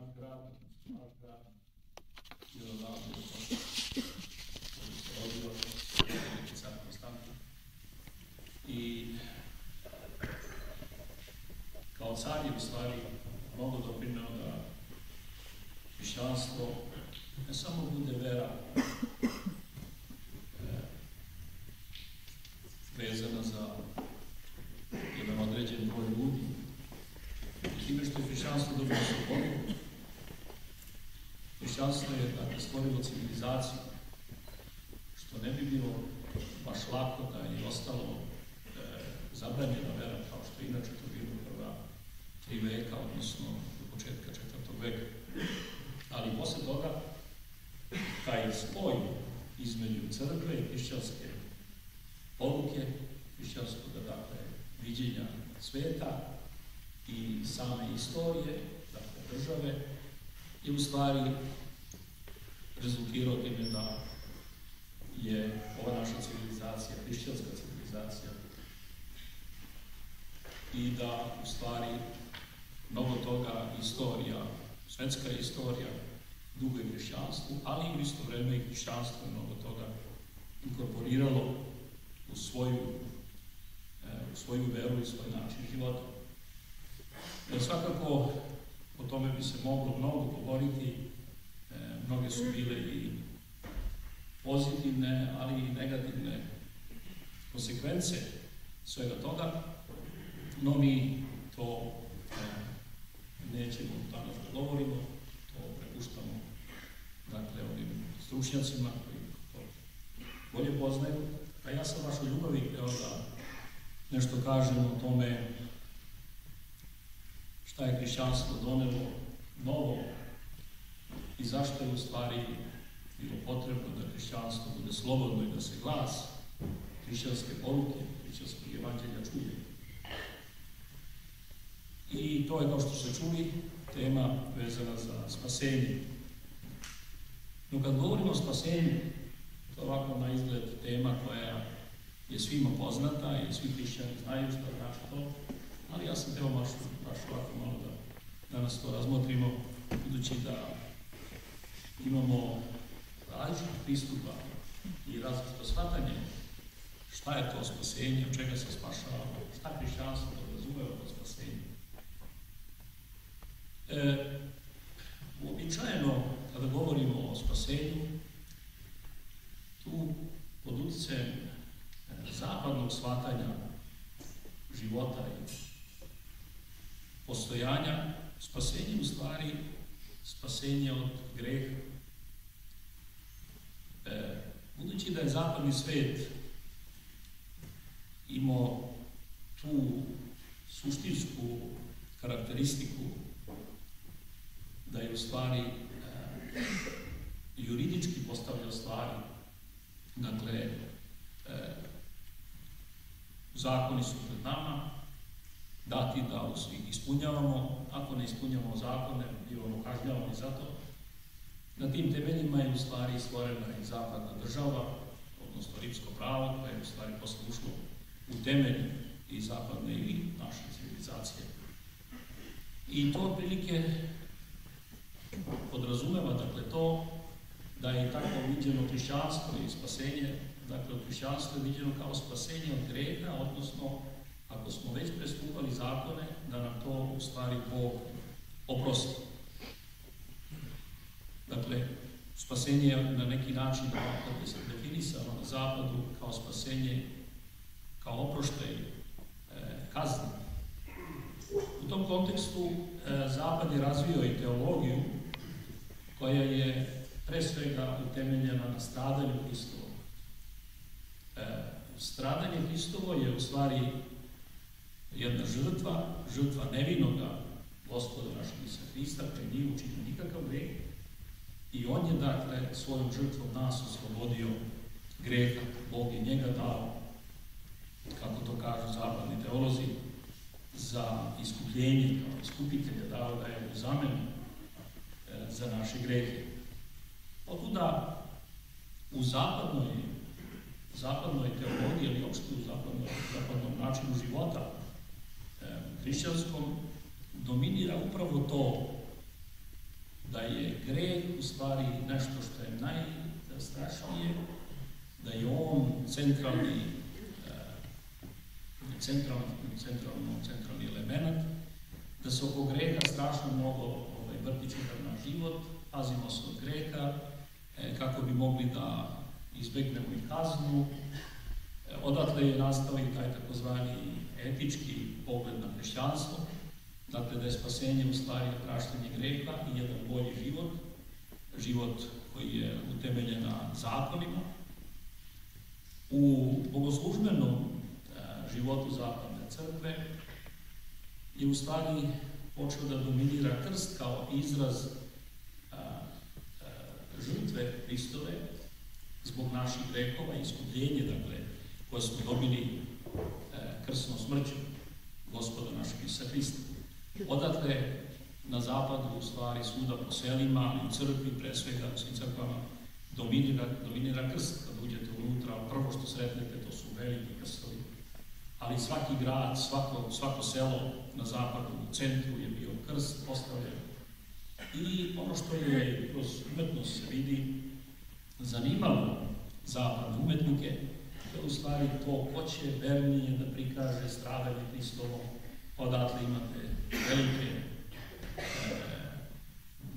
naš grad, naš grad, i odavde koji se rodio, neki car Konstantin. I kao car stvari mnogo doprinao da hrišćanstvo ne samo bude vera e, vezana za jedan određen broj ljudi, time što je hrišćanstvo dobilo slobodu, hrišćanstvo je dakle, stvorilo civilizaciju, što ne bi bilo baš lako da je ostalo e, zabranjena vera, kao što je inače to bilo prva tri veka, odnosno do početka četvrtog veka. Ali posle toga, taj spoj između crkve i hrišćanske poruke, hrišćanskog, dakle, viđenja sveta i same istorije, dakle, države, je u stvari rezultirao time da je ova naša civilizacija, hrišćanska civilizacija, i da u stvari mnogo toga istorija, svetska istorija, dugoj hrišćanstvu, ali i u isto vreme i hrišćanstvo mnogo toga inkorporiralo u svoju, e, u svoju veru i svoj način života. E, svakako, o tome bi se moglo mnogo govoriti, mnoge su bile i pozitivne, ali i negativne konsekvence svega toga, no mi to e, nećemo danas da govorimo, to prepuštamo dakle, ovim stručnjacima koji to bolje poznaju, a ja sam vašoj ljubavi hteo da nešto kažem o tome šta je hrišćanstvo donelo novo i zašto je u stvari bilo potrebno da hrišćanstvo bude slobodno i da se glas hrišćanske poruke, hrišćanskog evanđelja čuje. I to je, kao što ste čuli, tema vezana za spasenje. No kad govorimo o spasenju, to je ovako na izgled tema koja je svima poznata i svi hrišćani znaju šta znači to, ali ja sam teo baš, baš ovako malo da danas to razmotrimo, budući da imamo različitih pristupa i različito shvatanje šta je to spasenje, od čega se spašavamo, šta hrišćanstvo podrazumeva pod spasenje. E, uobičajeno, kada govorimo o spasenju, tu pod utjecajem zapadnog shvatanja života i postojanja, spasenje u stvari spasenje od greha. E, budući da je zapadni svet imao tu suštinsku karakteristiku da je u stvari e, juridički postavljao stvari. Dakle, e, zakoni su pred nama, dati da ih ispunjavamo, ako ne ispunjavamo zakone, bivamo kažnjavani za to. Na tim temeljima je u stvari stvorena i zapadna država, odnosno rimsko pravo, koje je u stvari posle ušlo u temelj i zapadne i naše civilizacije. I to otprilike podrazumeva, dakle, to da je tako viđeno hrišćanstvo i spasenje, dakle, hrišćanstvo je viđeno kao spasenje od greha, odnosno, ako smo već prestupali zakone, da nam to u stvari Bog oprosti. Dakle, spasenje je na neki način se definisano na zapadu kao spasenje, kao oproštaj e, kazni. U tom kontekstu e, Zapad je razvio i teologiju koja je pre svega utemeljena na stradanju Hristovom. E, stradanje Hristovo je u stvari jedna žrtva, žrtva nevinoga gospoda našeg Hrista, koji nije učinio nikakav greh, i on je, dakle, svojom žrtvom nas oslobodio greha. Bog je njega dao, kako to kažu zapadni teolozi, za iskupljenje, kao iskupitelja, dao ga je u zamenu e, za naše grehe. Otuda u zapadnoj, zapadnoj teologiji, ali uopšte u zapadnoj, zapadnom načinu života, e, hrišćanskom, dominira upravo to da je greh u stvari nešto što je najstrašnije, da je on centralni, centralni, centralni, centralni element, da se oko greha strašno mnogo ovaj, vrti čitav naš život, pazimo se od greha, e, kako bi mogli da izbegnemo i kaznu. E, odatle je nastao i taj takozvani etički pogled na hrišćanstvo, dakle da je spasenje u stvari praštenje greha i jedan bolji život, život koji je utemeljen na zakonima. U bogoslužbenom e, životu zapadne crkve je u stvari počeo da dominira krst kao izraz a, a, žrtve Hristove zbog naših grehova i iskupljenje, dakle, koje smo dobili e, krsnom smrću gospoda našeg Isa Hrista. Odatle na zapadu, u stvari, svuda po selima u crkvi, pre svega u svim crkvama, dominira, dominira krst. Kad uđete unutra, prvo što sretnete, to su veliki krstovi. Ali svaki grad, svako, svako selo na zapadu, u centru je bio krst postavljen. I ono što je kroz umetnost se vidi, zanimalo zapadne umetnike, to je u stvari to ko će vernije da prikaže stradanje Hristovo, odatle imate velike e,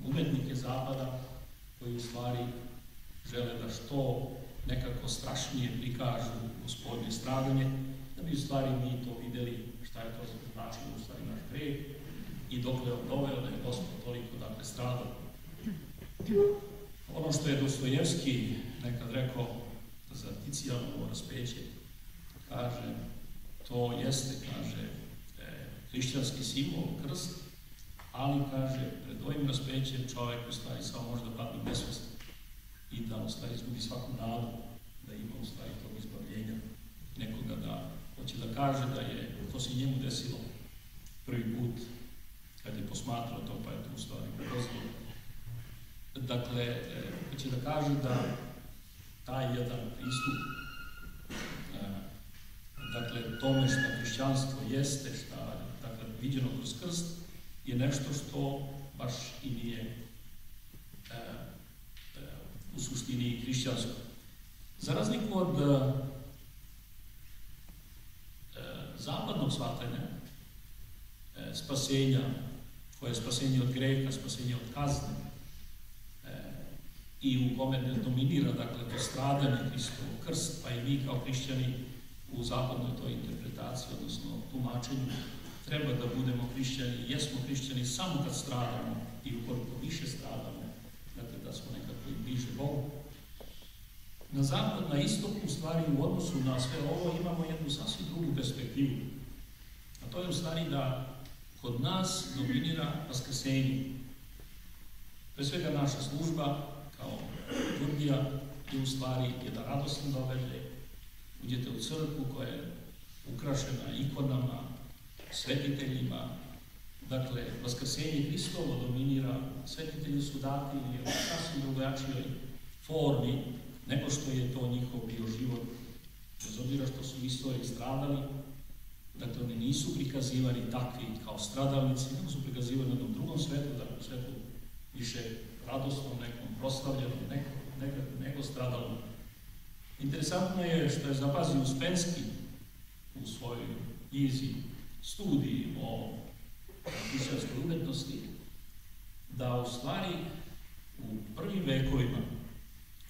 umetnike zapada koji u stvari žele da što nekako strašnije prikažu gospodnje stradanje, da bi u stvari mi to videli šta je to znači u stvari naš greh i dok je on doveo da je Gospod toliko dakle stradao. Ono što je Dostojevski nekad rekao za Ticijanovo raspeće, kaže, to jeste, kaže, hrišćanski simbol, krst, ali, kaže, pred ovim raspećem čovjek u samo može da padne besvest i da u izgubi svaku nadu da ima u tog izbavljenja nekoga da hoće da kaže da je, to se njemu desilo prvi put kad je posmatrao to, pa je to u stvari prepoznao. Dakle, e, hoće da kaže da taj jedan pristup e, dakle, tome što hrišćanstvo jeste, šta, viđeno kroz krst, je nešto što baš i nije e, e, u suštini hrišćansko. Za razliku od e, zapadnog shvatanja e, spasenja, koje je spasenje od greha, spasenje od kazne, e, i u kome ne dominira, dakle, to stradanje Hristovo krst, pa i mi kao hrišćani u zapadnoj toj interpretaciji, odnosno tumačenju, treba da budemo hrišćani, jesmo hrišćani samo kad stradamo i ukoliko više stradamo, dakle, da smo nekako i bliže Bogu. Na zapad, na istok, u stvari, u odnosu na sve ovo, imamo jednu sasvim drugu perspektivu. A to je u stvari da kod nas dominira vaskrsenje. Pre svega naša služba, kao liturgija, je u stvari jedan radostan događaj. Uđete u crkvu koja je ukrašena ikonama, svetiteljima, dakle, vaskrsenje Hristovo dominira, svetitelji su dati u sasvim drugačijoj formi, nego što je to njihov bio život, bez obzira što su istoriji stradali, dakle oni nisu prikazivani takvi kao stradalnici, nego su prikazivani na jednom drugom svetu, dakle svetu više radosnom, nekom proslavljenom, neko, nego, stradalom. Interesantno je što je zapazio Uspenski u svojoj izi studiji o hrišćanskoj umetnosti, da u stvari u prvim vekovima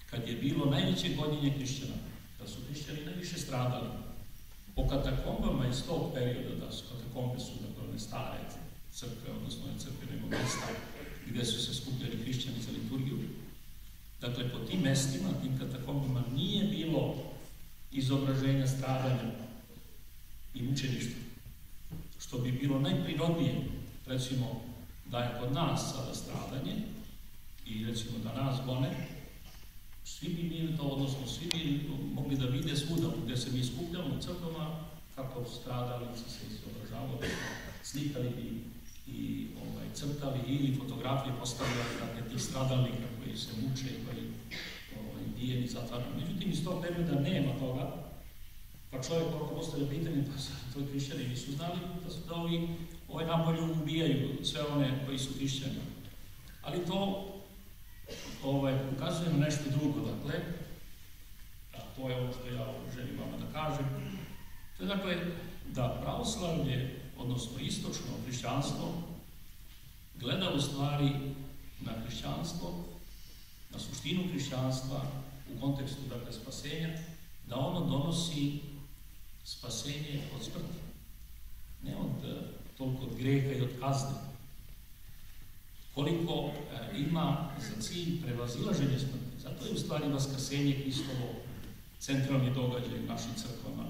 kad je bilo najveće godinje hrišćana, da su hrišćani najviše stradali. Po katakombama iz tog perioda, da su katakombe su dakle stare crkve, odnosno one crkve mesta, gde su se skupljali hrišćani za liturgiju. Dakle, po tim mestima, tim katakombama nije bilo izobraženja stradanja i mučeništva. Što bi bilo najprirodnije, recimo, da je kod nas sada stradanje i recimo da nas gone, svi bi mi to, odnosno svi bi mogli da vide svuda gde se mi skupljamo u crkvama, kako stradalici se izobražavali, slikali bi i ovaj, crtali ili fotografije postavljali dakle, tih stradalnika koji se muče koji ovaj, bijeni zatvarani. Međutim, iz tog perioda nema toga, pa čovjek ako postavlja pitanje, pa to hrišćani nisu znali da su da ovi ovaj napolju ubijaju sve one koji su hrišćani. Ali to ovaj, ukazuje na nešto drugo, dakle, a to je ono što ja želim vama da kažem, to je dakle da pravoslavlje, odnosno istočno hrišćanstvo, gleda u stvari na hrišćanstvo, na suštinu hrišćanstva u kontekstu dakle spasenja, da ono donosi spasenje od smrti. Ne od eh, toliko od greha i od kazne. Koliko e, ima za cilj prevazilaženje smrti. Zato je u stvari vaskrsenje Hristovo centralni događaj u našim crkvama.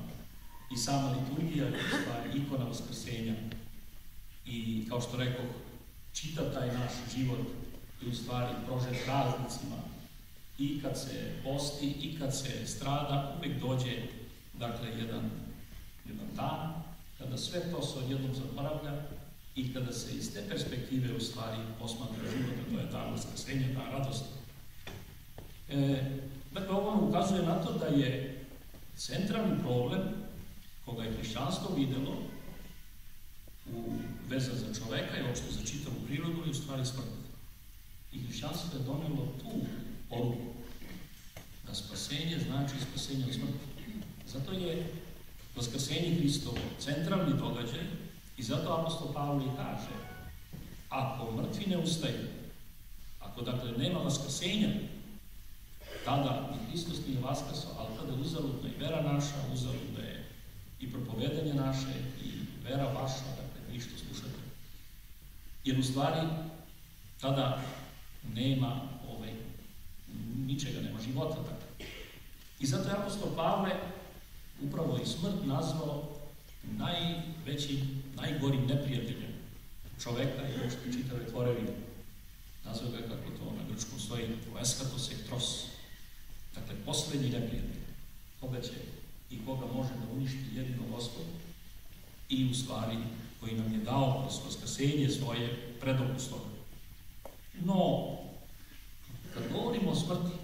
I sama liturgija je u stvari ikona vaskrsenja. I kao što rekao, čita taj naš život i u stvari prožet razlicima. I kad se posti, i kad se strada, uvek dođe, dakle, jedan, jedan dan, kada sve to se odjednom zaboravlja i kada se iz te perspektive u stvari posmatra život, to je ta vaskrsenja, ta radost. E, dakle, ovo ukazuje na to da je centralni problem koga je hrišćanstvo videlo u veza za čoveka i uopšte za čitavu prirodu je u stvari smrt. I hrišćanstvo je donelo tu poruku da spasenje znači spasenje od smrti. Zato je Vaskrsenje Hristovo centralni događaj i zato apostol Pavle kaže ako mrtvi ne ustaju, ako dakle nema vaskrsenja, tada i Hristos nije vaskrso, ali tada je uzaludno i vera naša, uzaludno je i propovedanje naše i vera vaša, dakle, ništa slušate. Jer u stvari tada nema ovaj, ničega, nema života. Dakle. I zato je apostol Pavle upravo i smrt nazvao najvećim, najgorim neprijateljem čoveka i uopšte čitave tvorevine. Nazvao ga kako to na grčkom stoji, eskatos ektros. Dakle, poslednji neprijatelj. Koga će i koga može da uništi jedino gospod i u stvari koji nam je dao kroz vaskrsenje svoje predopuslove. No, kad govorimo o smrti,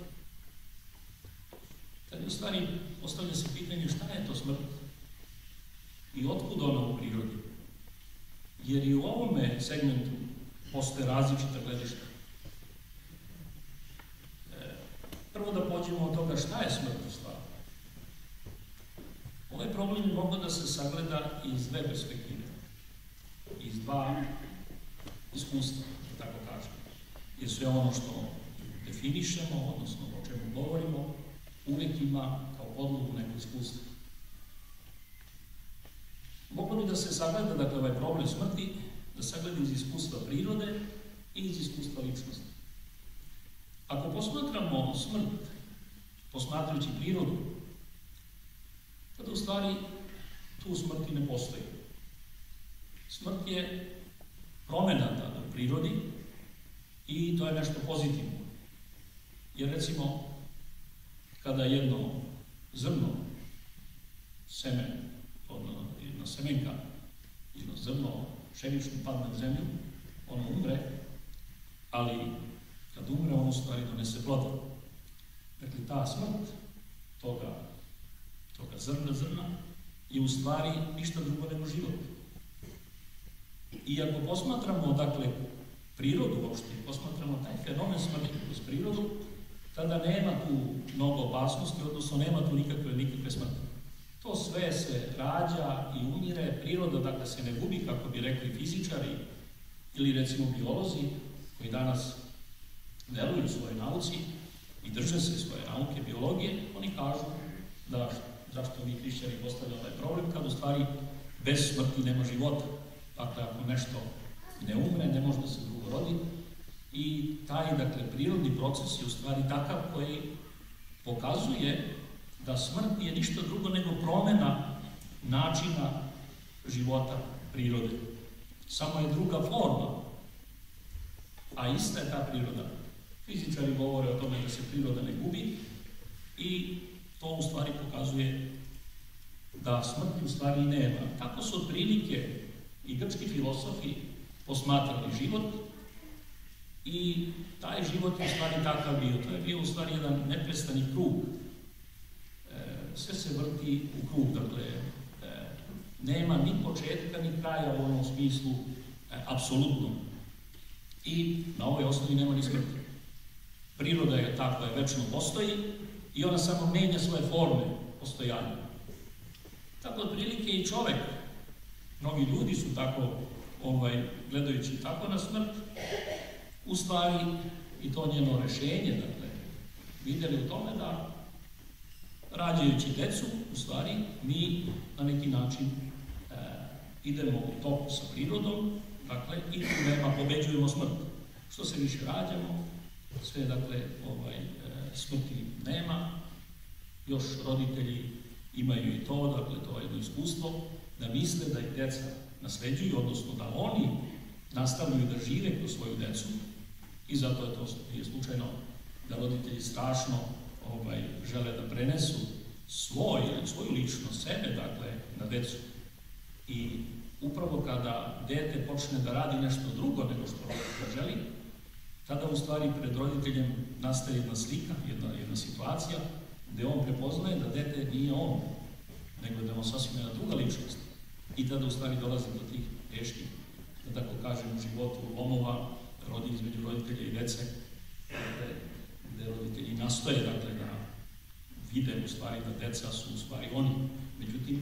Tad u stvari postavlja se pitanje šta je to smrt i otkud ona u prirodi. Jer i u ovome segmentu postoje različita gledišta. E, prvo da pođemo od toga šta je smrt u stvari. Ovaj problem je mogo da se sagleda iz dve perspektive. Iz dva iskustva, da tako kažem. Jer sve ono što definišemo, odnosno o čemu govorimo, uvek ima kao podlogu neko iskustvo. Moglo bi da se sagleda, dakle, ovaj problem smrti, da sagleda iz iskustva prirode i iz iskustva ličnosti. Ako posmatramo smrt, posmatrajući prirodu, tada u stvari tu smrti ne postoji. Smrt je promena tada u prirodi i to je nešto pozitivno. Jer recimo, kada jedno zrno, seme, odno, jedna semenka, jedno zrno pšenično padne u zemlju, ono umre, ali kad umre, ono stvari donese ploda. Dakle, ta smrt toga, toga zrna, zrna, je u stvari ništa drugo nego život. I ako posmatramo, dakle, prirodu uopšte, posmatramo taj fenomen smrti kroz prirodu, tada nema tu mnogo opasnosti, odnosno nema tu nikakve, nikakve smrti. To sve se rađa i umire, priroda dakle se ne gubi, kako bi rekli fizičari ili recimo biolozi, koji danas veruju u svojoj nauci i drže se svoje nauke biologije, oni kažu da zašto mi hrišćani postavljaju ovaj problem, kad u stvari bez smrti nema života. Dakle, ako nešto ne umre, ne može da se drugo rodi, i taj, dakle, prirodni proces je u stvari takav koji pokazuje da smrt je ništa drugo nego promena načina života prirode. Samo je druga forma, a ista je ta priroda. Fizičari govore o tome da se priroda ne gubi i to u stvari pokazuje da smrti u stvari nema. Tako su otprilike i grčki filosofi posmatrali život I taj život je u stvari takav bio. To je bio u stvari jedan neprestani krug. E, sve se vrti u krug, dakle, e, nema ni početka ni kraja u onom smislu, e, apsolutno. i na ovoj osnovi nema ni smrti. Priroda je ta koja večno postoji i ona samo menja svoje forme postojanja. Tako otprilike i čovek, mnogi ljudi su tako, ovaj, gledajući tako na smrt, u stvari i to njeno rešenje, dakle, vidjeli u tome da rađajući decu, u stvari, mi na neki način e, idemo u toku sa prirodom, dakle, i tu nema, pobeđujemo smrt. Što se više rađamo, sve, dakle, ovaj, e, smrti nema, još roditelji imaju i to, dakle, to je jedno iskustvo, da misle da i deca nasleđuju, odnosno da oni nastavljaju da žive kroz svoju decu i zato je to nije slučajno da roditelji strašno ovaj, žele da prenesu svoj, svoju ličnost, sebe, dakle, na decu. I upravo kada dete počne da radi nešto drugo nego što roditelj želi, tada u stvari pred roditeljem nastaje jedna slika, jedna, jedna situacija, gde on prepoznaje da dete nije on, nego da je on sasvim jedna druga ličnost. I tada u stvari dolazi do tih teških, da tako kažem, u životu lomova, rodi između roditelja i dece, gde, gde roditelji nastoje, dakle, da vide u stvari da deca su u stvari oni. Međutim,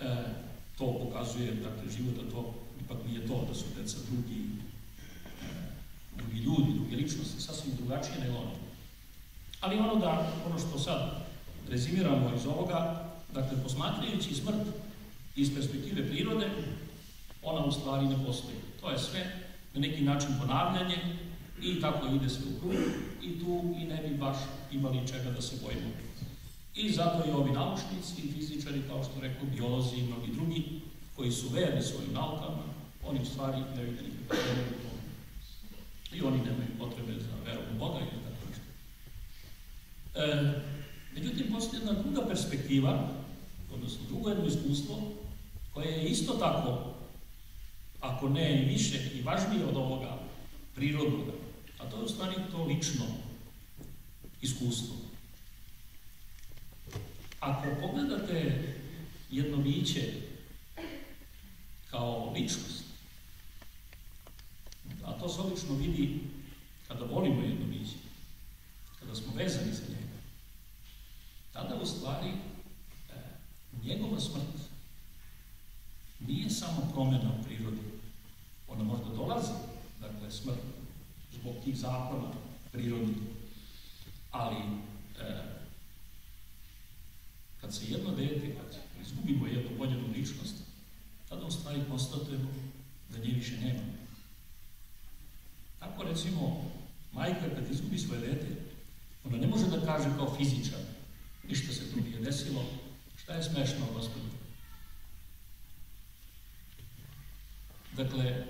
e, to pokazuje, dakle, život da to ipak nije to, da su deca drugi, e, drugi ljudi, druge ličnosti, sasvim drugačije nego oni. Ali ono da, ono što sad rezimiramo iz ovoga, dakle, posmatrajući smrt iz perspektive prirode, ona u stvari ne postoji. To je sve na neki način ponavljanje i tako ide sve u krug i tu i ne bi baš imali čega da se bojimo. I zato i ovi naučnici i fizičari, kao što rekao, biolozi i mnogi drugi, koji su verni svojim naukama, oni u stvari ne vide nikakve u. I oni nemaju potrebe za veru u Boga ili tako nešto. E, međutim, postoji jedna druga perspektiva, odnosno drugo jedno iskustvo, koje je isto tako ako ne i više i važnije od ovoga prirodnoga, a to je u stvari to lično iskustvo. Ako pogledate jedno biće kao ličnost, a to se obično vidi kada volimo jedno biće, kada smo vezani za njega, tada u stvari e, njegova smrt nije samo promjena u Ona možda dolazi, dakle, smrt, zbog tih zakona prirodnih. Ali, e, kad se jedno dete, kad izgubimo jednu voljenu ličnost, tada u stvari konstatujemo da nje više nema. Tako, recimo, majka kad izgubi svoje dete, ona ne može da kaže kao fizičar, ništa se tu nije desilo, šta je smešno, gospodine? Dakle,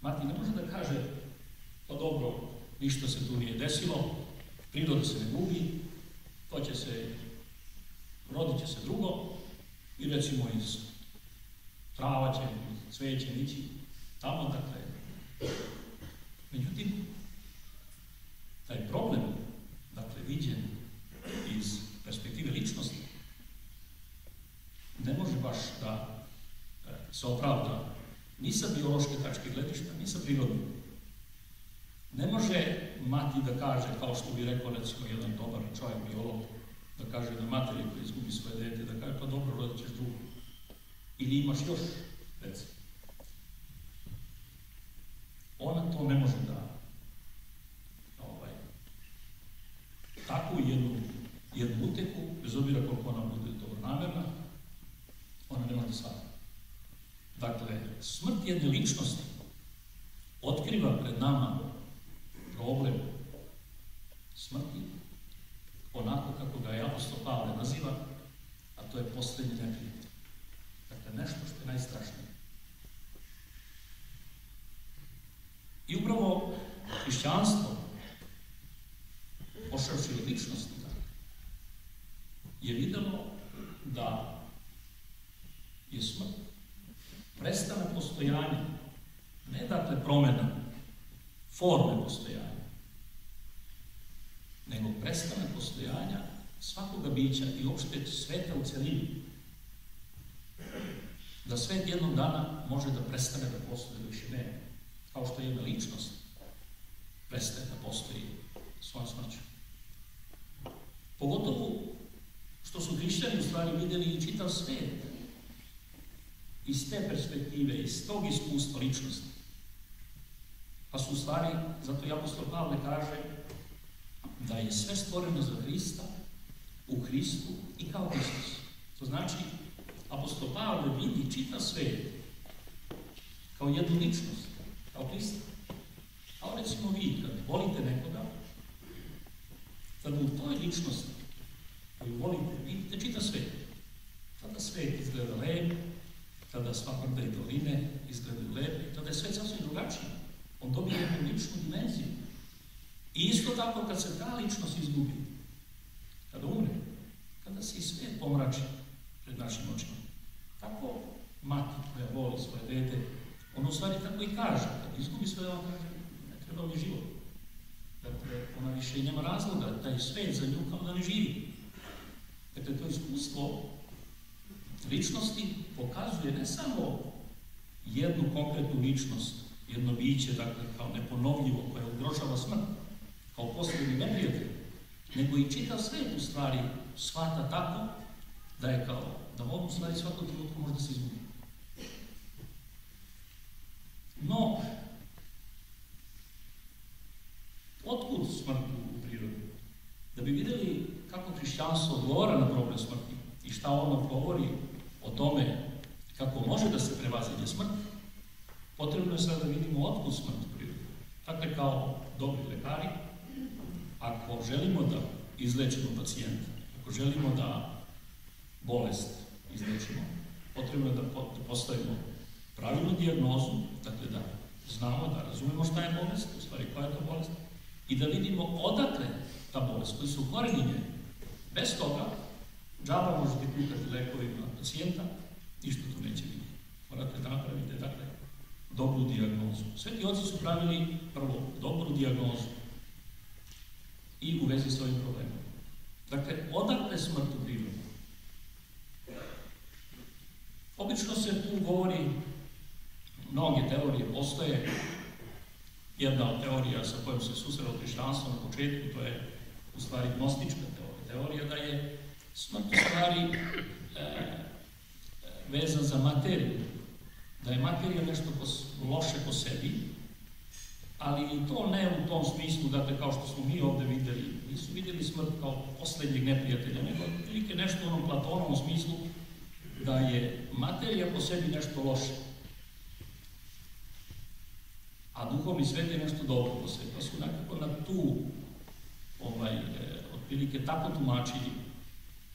Mati ne može da kaže, pa dobro, ništa se tu nije desilo, priroda se ne gubi, to će se, rodit će se drugo i recimo iz trava će, cveće ići tamo, dakle. Međutim, taj problem, dakle, viđen iz perspektive ličnosti, ne može baš da e, se opravda ni sa biološke tačke gledišta, ni sa prirodne. Ne može mati da kaže, kao što bi rekao recimo jedan dobar čovjek, biolog, da kaže da materi koji izgubi svoje dete, da kaže pa dobro, rodit ćeš drugo. Ili imaš još dece. Ona to ne može da ovaj, takvu jednu, jednu uteku, bez obira koliko ona bude dobro namerna, ona ne može da shvati. Dakle, smrt jedne ličnosti otkriva pred nama problem smrti onako kako ga je apostol Pavle naziva, a to je poslednji neprijatelj. Dakle, nešto što je najstrašnije. I upravo hrišćanstvo, pošavši od ličnosti, je videlo da je smrt prestane postojanja, ne dakle promena forme postojanja, nego prestane postojanja svakoga bića i uopšte sveta u celini. Da svet jednog dana može da prestane da postoje više nema. kao što je jedna ličnost, prestaje da postoji svojom smrću. Pogotovo što su hrišćani u stvari vidjeli i čitav svet iz te perspektive, iz tog iskustva ličnosti. Pa su u stvari, zato i apostol Pavle kaže da je sve stvoreno za Hrista, u Hristu i kao Hristos. To znači, apostol Pavle vidi čitav svet kao jednu ličnost, kao Hrista. A recimo vi, kad volite nekoga, kad u toj ličnosti koju volite, vidite čitav svet. Tada svet izgleda lep, tada sva brda i doline izgledaju lepe, tada je svet sasvim drugačiji. On dobije jednu ličnu dimenziju. I isto tako kad se ta ličnost izgubi, kada umre, kada se i svet pomrači pred našim očima. Tako mati koja voli svoje dete, on u stvari tako i kaže, kad izgubi svoje, on kaže, ne treba mi život. Dakle, ona više nema razloga, taj svet za nju kao da ne živi. Dakle, to iskustvo ličnosti pokazuje ne samo jednu konkretnu ličnost, jedno biće, dakle, kao neponovljivo, koje ugrožava smrt, kao posljednji neprijatelj, nego i čitav svet u stvari shvata tako da je kao, da u stvari svakog trenutka može da se izgubi. No, otkud smrt u prirodi? Da bi videli kako hrišćanstvo odgovara na problem smrti i šta ono govori o tome kako može da se prevaziđe smrt, potrebno je sad da vidimo otkud smrt prirodi. Dakle, kao dobri lekari, ako želimo da izlečimo pacijenta, ako želimo da bolest izlečimo, potrebno je da postavimo pravilnu dijagnozu, dakle da znamo, da razumemo šta je bolest, u stvari koja je to bolest, i da vidimo odakle ta bolest, koji su koreni nje. Bez toga, džaba možete kukati lekovima pacijenta, ništa tu neće biti. Morate da napravite, dakle, dobru dijagnozu. Sveti oci su pravili prvo dobru dijagnozu i u vezi s ovim problemom. Dakle, odakle smrt u prirodi? Obično se tu govori, mnoge teorije postoje, jedna od teorija sa kojom se susrelo hrišćanstvo na početku, to je u stvari gnostička teorija. Teorija da je smrt u stvari e, e, vezan za materiju, da je materija nešto loše po sebi, ali to ne u tom smislu, dakle, kao što smo mi ovde videli, nisu videli smrt kao poslednjeg neprijatelja, nego otprilike nešto u onom platonovom smislu da je materija po sebi nešto loše. A duhovni svet je nešto dobro po sebi. Pa su nekako na tu, ovaj, e, otprilike tako tumačili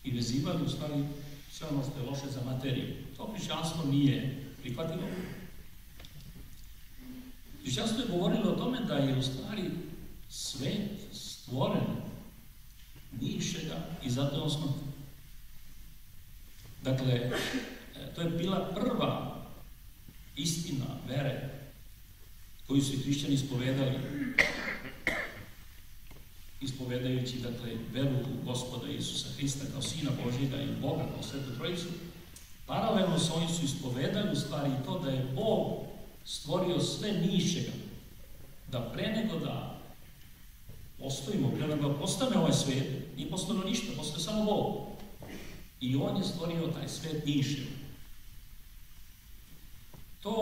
i vezivali u stvari sve ono što je loše za materiju. To hrišćanstvo nije prihvatilo. Hrišćanstvo je govorilo o tome da je u stvari svet stvoren nišega i zato je on. Dakle, e, to je bila prva istina vere koju su hrišćani ispovedali ispovedajući dakle, veru u gospoda Isusa Hrista kao Sina Božjega i Boga kao Svetu Trojicu, paralelno sa oni su ispovedali u stvari to da je Bog stvorio sve nišega, da pre nego da postojimo, pre nego da postane ovaj svet, nije postano ništa, postoje samo Bog. I On je stvorio taj svet nišega. To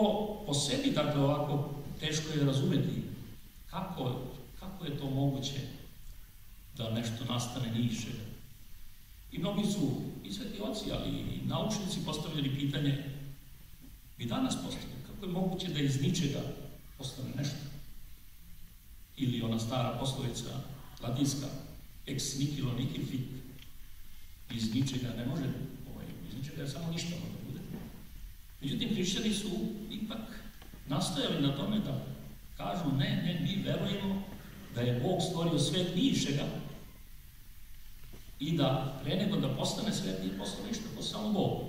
po sebi, dakle, ovako teško je razumeti kako, kako je to moguće da nešto nastane nišega. I mnogi su, i sveti oci, ali i naučnici postavljali pitanje, i danas postavljaju, kako je moguće da iz ničega postane nešto? Ili ona stara poslovica, latinska, ex nihilo nihil fit, iz ničega ne može, ovaj, iz ničega je samo ništa može da bude. Međutim, hrišćani su ipak nastojali na tome da kažu ne, ne, mi verujemo da je Bog stvorio svet nišega i da pre nego da postane svet nije postao ništa, to samo Bog.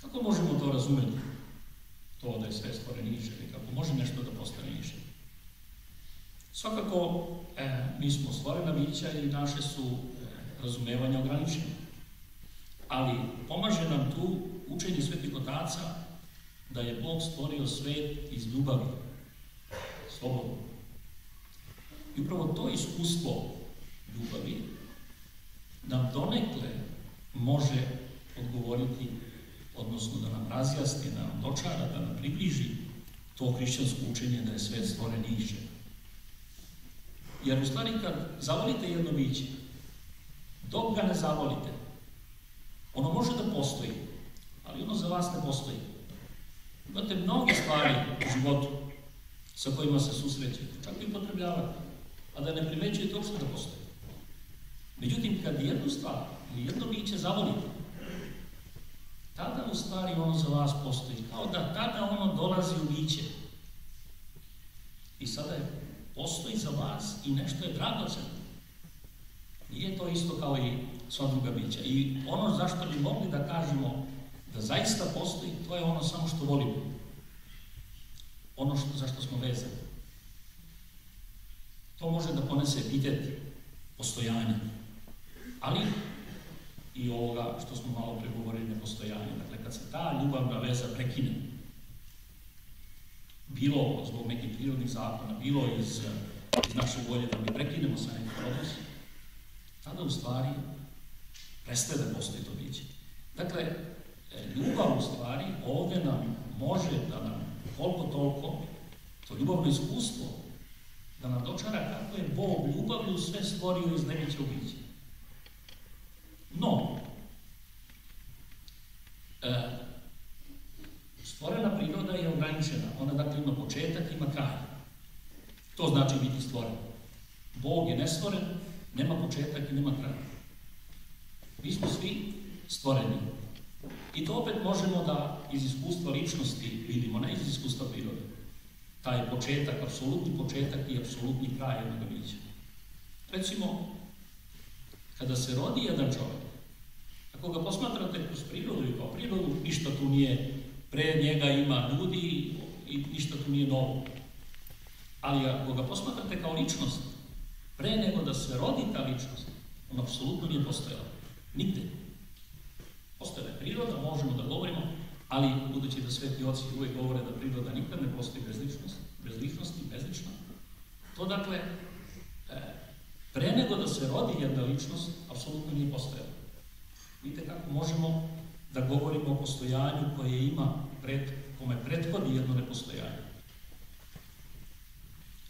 Kako možemo to razumeti? To da je sve stvore nišeg i kako može nešto da postane nišeg? Svakako, e, mi smo stvorena bića i naše su e, razumevanja ograničene. Ali pomaže nam tu učenje svetih otaca da je Bog stvorio svet iz ljubavi, slobodno. I upravo to iskustvo ljubavi nam donekle može odgovoriti, odnosno da nam razjasni, da nam dočara, da nam približi to hrišćansko učenje da je svet stvoren išće. Jer u stvari kad zavolite jedno biće, dok ga ne zavolite, ono može da postoji, ali ono za vas ne postoji. Imate mnoge stvari u životu sa kojima se susrećete, čak i upotrebljavate, a da ne primećujete uopšte da postoji. Međutim, kad jednu stvar ili jedno biće zavolite, tada u stvari ono za vas postoji. Kao da tada ono dolazi u biće. I sada je, postoji za vas i nešto je dragoceno. Nije to isto kao i sva druga bića. I ono zašto bi mogli da kažemo da zaista postoji, to je ono samo što volimo. Ono što, zašto smo vezani. To može da ponese epitet postojanja. Ali i ovoga što smo malo pregovorili nepostojanje. Dakle, kad se ta ljubavna veza prekine, bilo zbog nekih prirodnih zakona, bilo iz, iz naše volje da mi prekinemo sa nekim odnosom, tada u stvari prestaje da postoji to biće. Dakle, ljubav u stvari ovde nam može da nam koliko toliko to ljubavno iskustvo da nam dočara kako je Bog ljubavlju sve stvorio iz nebića u biće. No, e, stvorena priroda je ograničena. Ona dakle ima početak, ima kraj. To znači biti stvoren. Bog je nestvoren, nema početak i nema kraj. Mi smo svi stvoreni. I to opet možemo da iz iskustva ličnosti vidimo, ne iz iskustva prirode. Taj početak, apsolutni početak i apsolutni kraj jednog bića. Recimo, kada se rodi jedan čovjek, ako ga posmatrate kroz prirodu i kao prirodu, ništa tu nije, pre njega ima ljudi i ništa tu nije novo. Ali ako ga posmatrate kao ličnost, pre nego da se rodi ta ličnost, on apsolutno nije postojala. Nigde. Postoje je priroda, možemo da govorimo, ali budući da sveti oci uvijek govore da priroda nikad ne postoji bez ličnosti, bez ličnosti, bezlična, to dakle, e, pre nego da se rodi jedna ličnost, apsolutno nije postojala. Vidite kako možemo da govorimo o postojanju koje ima, pred, kome prethodi jedno nepostojanje.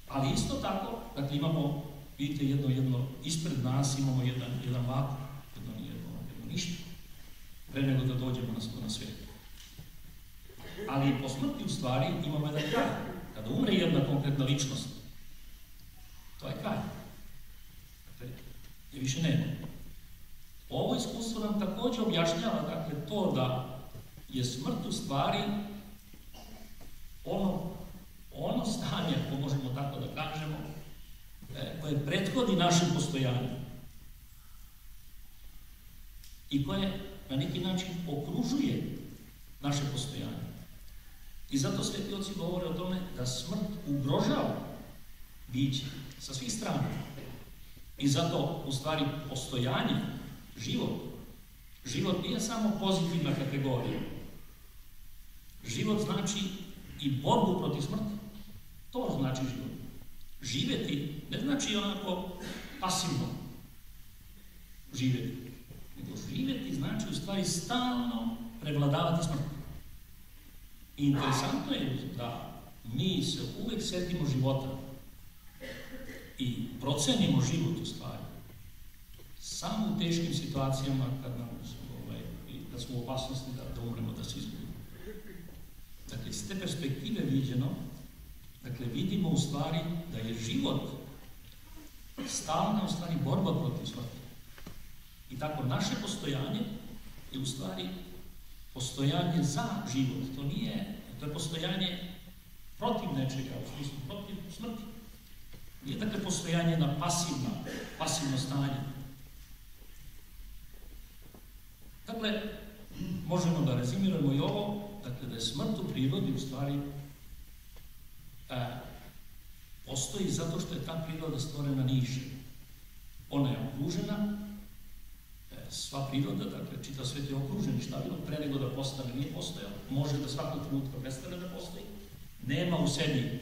Ali isto tako, dakle imamo, vidite, jedno, jedno, ispred nas imamo jedan, jedan vakum, jedno, jedno, jedno ništa, pre nego da dođemo na, na svijet. Ali po smrti u stvari imamo jedan kraj. Kada umre jedna konkretna ličnost, to je kraj. Je više nema. Ovo iskustvo nam takođe objašnjava dakle, to da je smrt u stvari ono, ono stanje, ako možemo tako da kažemo, e, koje prethodi našem postojanju i koje na neki način okružuje naše postojanje. I zato sveti oci govore o tome da smrt ugrožava biće sa svih strana. I zato, u stvari, postojanje Život. Život nije samo pozitivna kategorija. Život znači i borbu protiv smrti. To znači život. Živeti ne znači onako pasivno živeti. Nego živeti znači u stvari stalno prevladavati smrt. Interesantno je da mi se uvek setimo života i procenimo život u stvari samo u teškim situacijama kad, nam, ovaj, kad smo u opasnosti da, da umremo, da se izgubimo. Dakle, iz te perspektive viđeno, dakle, vidimo u stvari da je život stalna u stvari borba protiv smrti. I tako naše postojanje je u stvari postojanje za život. To nije, to je postojanje protiv nečega, u smislu protiv smrti. Nije dakle postojanje na pasivno, pasivno stanje, Dakle, možemo da rezimiramo i ovo, dakle da je smrt u prirodi u stvari e, postoji zato što je ta priroda stvorena niše. Ona je okružena e, sva priroda, dakle, čita svet je okružen šta bilo pre nego da postane, nije postojao. Može da svakog trenutka prestane da postoji. Nema u sebi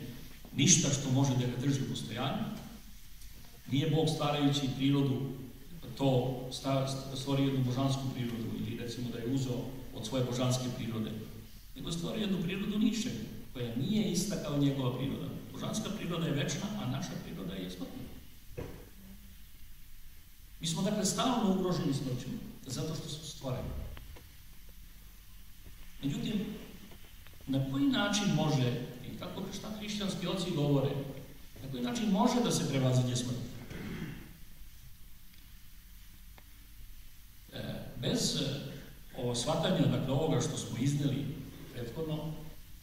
ništa što može da ga drži u postojanju. Nije Bog stvarajući prirodu to stvori jednu božansku prirodu ili recimo da je uzeo od svoje božanske prirode, nego stvori jednu prirodu ničeg, koja nije ista kao njegova priroda. Božanska priroda je večna, a naša priroda je smrtna. Mi smo dakle stalno ugroženi smrću, zato što su stvoreni. Međutim, na koji način može, kako šta hrišćanski oci govore, na koji način može da se prevaziđe smrt? E, bez e, ovo shvatanja, dakle ovoga što smo izneli prethodno,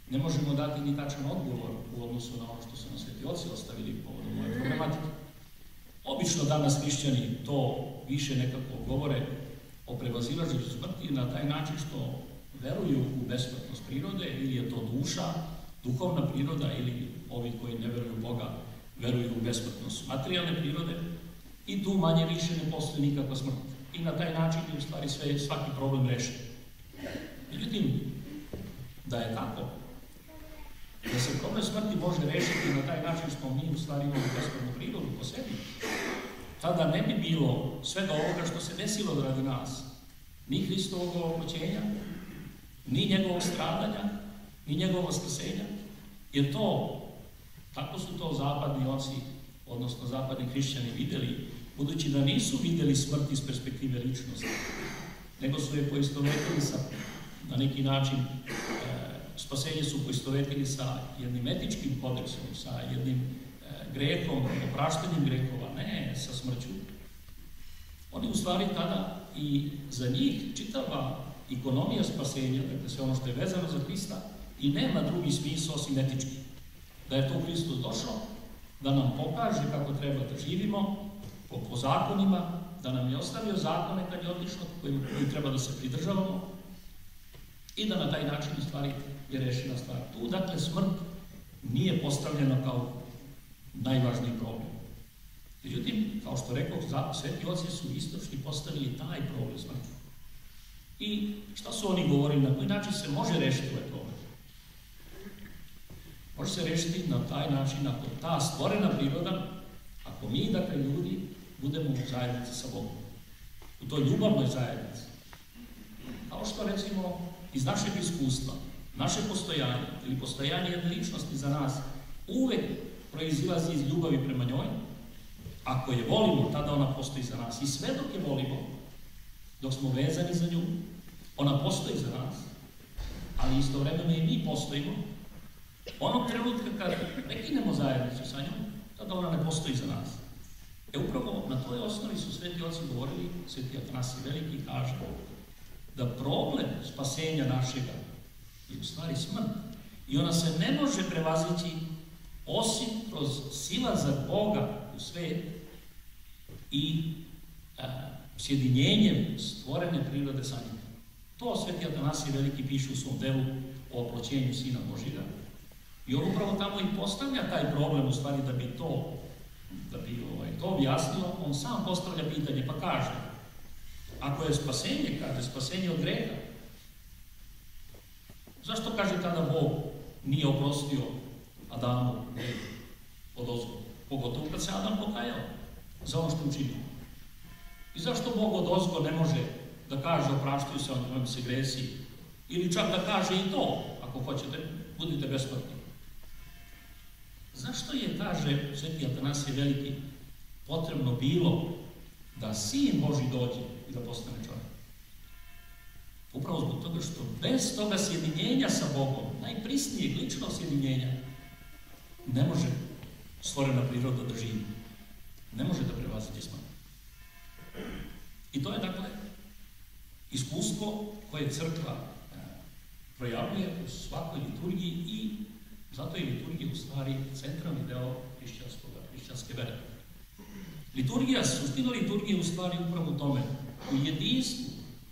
ne možemo dati ni tačan odgovor u odnosu na ono što su nam sveti oci ostavili povodom ove problematike. Obično danas hrišćani to više nekako govore o prevazilaženju smrti na taj način što veruju u besplatnost prirode ili je to duša, duhovna priroda ili ovi koji ne veruju Boga veruju u besplatnost materijalne prirode i tu manje više ne postoji nikakva smrt. I na taj način je u stvari sve, svaki problem rešen. Međutim, da je tako, da se problem smrti može rešiti na taj način što mi u stvari imamo besplatnu prirodu po sebi, tada ne bi bilo svega ovoga što se desilo radi nas. Ni Hristovog ovoćenja, ni njegovog stradanja, ni njegovog spasenja. Jer to, tako su to zapadni oci, odnosno zapadni hrišćani videli, budući da nisu videli smrt iz perspektive ličnosti, nego su je poistovetili sa, na neki način, e, spasenje su poistovetili sa jednim etičkim kodeksom, sa jednim grehom, opraštanjem grehova, ne sa smrću. Oni u stvari tada i za njih čitava ekonomija spasenja, dakle sve ono što je vezano za Hrista, i nema drugi smisla osim etički. Da je to Hristos došao, da nam pokaže kako treba da živimo, po, po zakonima, da nam je ostavio zakone kad je otišao, koji treba da se pridržavamo, i da na taj način u stvari je rešena stvar. Tu, dakle, smrt nije postavljena kao najvažniji problem. Međutim, kao što rekao, sveti oci su istočni postavili taj problem smrti. I šta su oni govorili, na koji način se može rešiti ovaj problem? Može se rešiti na taj način, ako ta stvorena priroda, ako mi, dakle, ljudi, budemo u zajednici sa Bogom. U toj ljubavnoj zajednici. Kao što, recimo, iz našeg iskustva, naše postojanje ili postojanje jedne ličnosti za nas, uvek proizilazi iz ljubavi prema njoj. Ako je volimo, tada ona postoji za nas. I sve dok je volimo, dok smo vezani za nju, ona postoji za nas, ali istovremeno i mi postojimo. Onog trenutka kad prekinemo zajednicu sa njom, tada ona ne postoji za nas. E upravo na toj osnovi su sveti oci govorili, sveti Atanasi Veliki kaže da problem spasenja našega je u stvari smrt. I ona se ne može prevazići osim kroz za Boga u svet i a, sjedinjenjem stvorene prirode sa njim. To Sveti Atanasij Veliki piše u svom delu o oploćenju Sina Božjega. I on upravo tamo i postavlja taj problem, u stvari, da bi to, da bi ovaj, to objasnilo, on sam postavlja pitanje, pa kaže, ako je spasenje, kaže, spasenje od greha, zašto kaže tada Bog nije oprostio Adamu od ozgo. Pogotovo kad se Adam pokajao za ono što učinio. I zašto Bog od ozgo ne može da kaže opraštaju se onom se gresi ili čak da kaže i to, ako hoćete, budite besplatni. Zašto je, kaže Sveti Atanasije Veliki, potrebno bilo da Sin Boži dođe i da postane čovjek? Upravo zbog toga što bez toga sjedinjenja sa Bogom, najprisnijeg ličnog sjedinjenja, ne može stvorena priroda da živi. Ne može da prevaziđe smrt. I to je, dakle, iskustvo koje crkva e, projavljuje u svakoj liturgiji i zato je liturgija u stvari centralni deo hrišćanske vere. Liturgija, suština liturgije u stvari upravo u tome, u jedinstvu,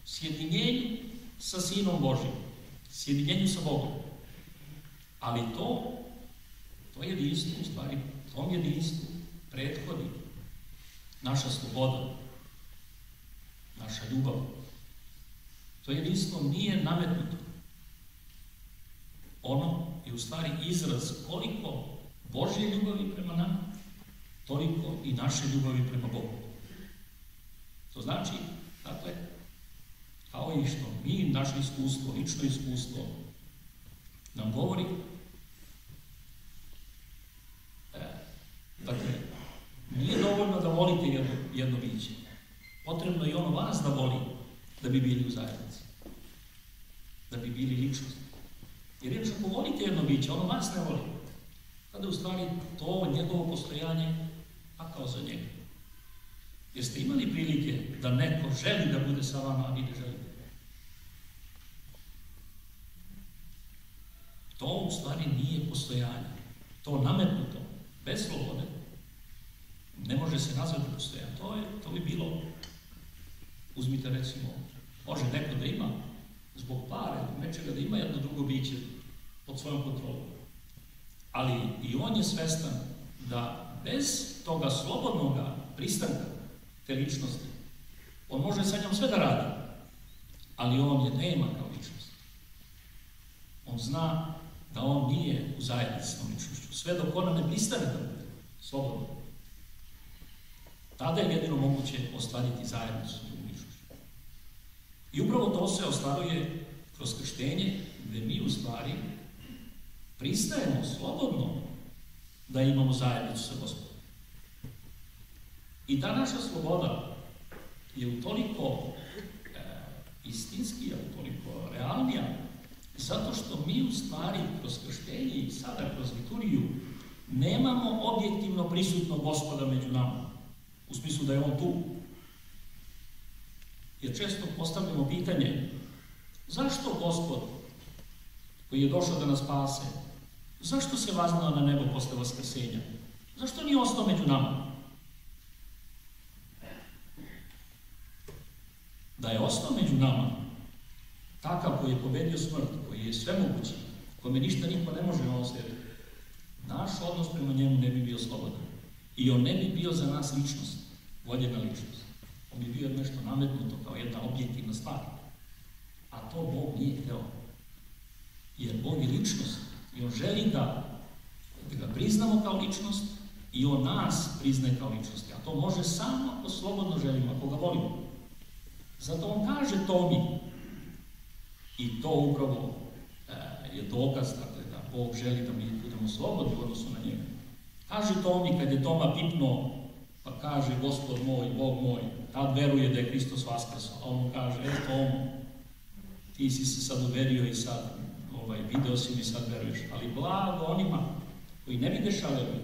sjedinjenju sa Sinom Božim, sjedinjenju sa Bogom. Ali to To jedinstvo, u stvari, tom jedinstvu prethodi naša sloboda. naša ljubav. To jedinstvo nije nametnuto. Ono je u stvari izraz koliko Božje ljubavi prema nama, toliko i naše ljubavi prema Bogu. To znači, dakle, kao i što mi, naše iskustvo, lično iskustvo, nam govori, e, dakle, nije dovoljno da volite jedno, jedno biće. Potrebno je ono vas da voli da bi bili u zajednici. Da bi bili ličnost. Jer još ako volite jedno biće, ono vas ne voli, tada u stvari to njegovo postojanje kao za njega. Jeste imali prilike da neko želi da bude sa vama, a vi ne želite? To u stvari nije postojanje. To nametnuto, bez slobode, ne može se nazvati postojanje. To, je, to bi bilo, uzmite recimo, može neko da ima zbog pare, nečega da ima jedno drugo biće pod svojom kontrolom. Ali i on je svestan da bez toga slobodnog pristanka te ličnosti, on može sa njom sve da radi, ali on je nema kao ličnost. On zna da on nije u zajednici s tom ličnošću. Sve dok ona ne pristane da bude slobodno. Tada je jedino moguće ostvariti zajednicu s ličnošću. I upravo to se ostvaruje kroz krštenje, gde mi u stvari pristajemo slobodno da imamo zajednicu sa gospodom. I ta naša sloboda je utoliko e, istinskija, utoliko realnija, zato što mi u stvari kroz krštenje i sada kroz liturgiju nemamo objektivno prisutno gospoda među nama, u smislu da je on tu. Jer često postavljamo pitanje, zašto gospod koji je došao da nas spase, zašto se vaznao na nebo posle vaskrsenja? Zašto nije ostao među nama? da je ostao među nama, takav koji je pobedio smrt, koji je sve mogući, kome ništa niko ne može na sebi, naš odnos prema njemu ne bi bio slobodan. I on ne bi bio za nas ličnost, voljena ličnost. On bi bio nešto nametnuto kao jedna objektivna stvar. A to Bog nije hteo. Jer Bog je ličnost i On želi da, da ga priznamo kao ličnost i On nas priznaje kao ličnost. A to može samo ako slobodno želimo, ako ga volimo. Zato on kaže Tomi. I to upravo e, je dokaz dakle, da Bog želi da mi budemo slobodni u odnosu na njega. Kaže Tomi kad je Toma pipno, pa kaže Gospod moj, Bog moj, tad veruje da je Hristos vaskrsao. A on mu kaže, e Tomo, ti si se sad uverio i sad ovaj, video si mi sad veruješ. Ali blago onima koji ne videš, a veruju.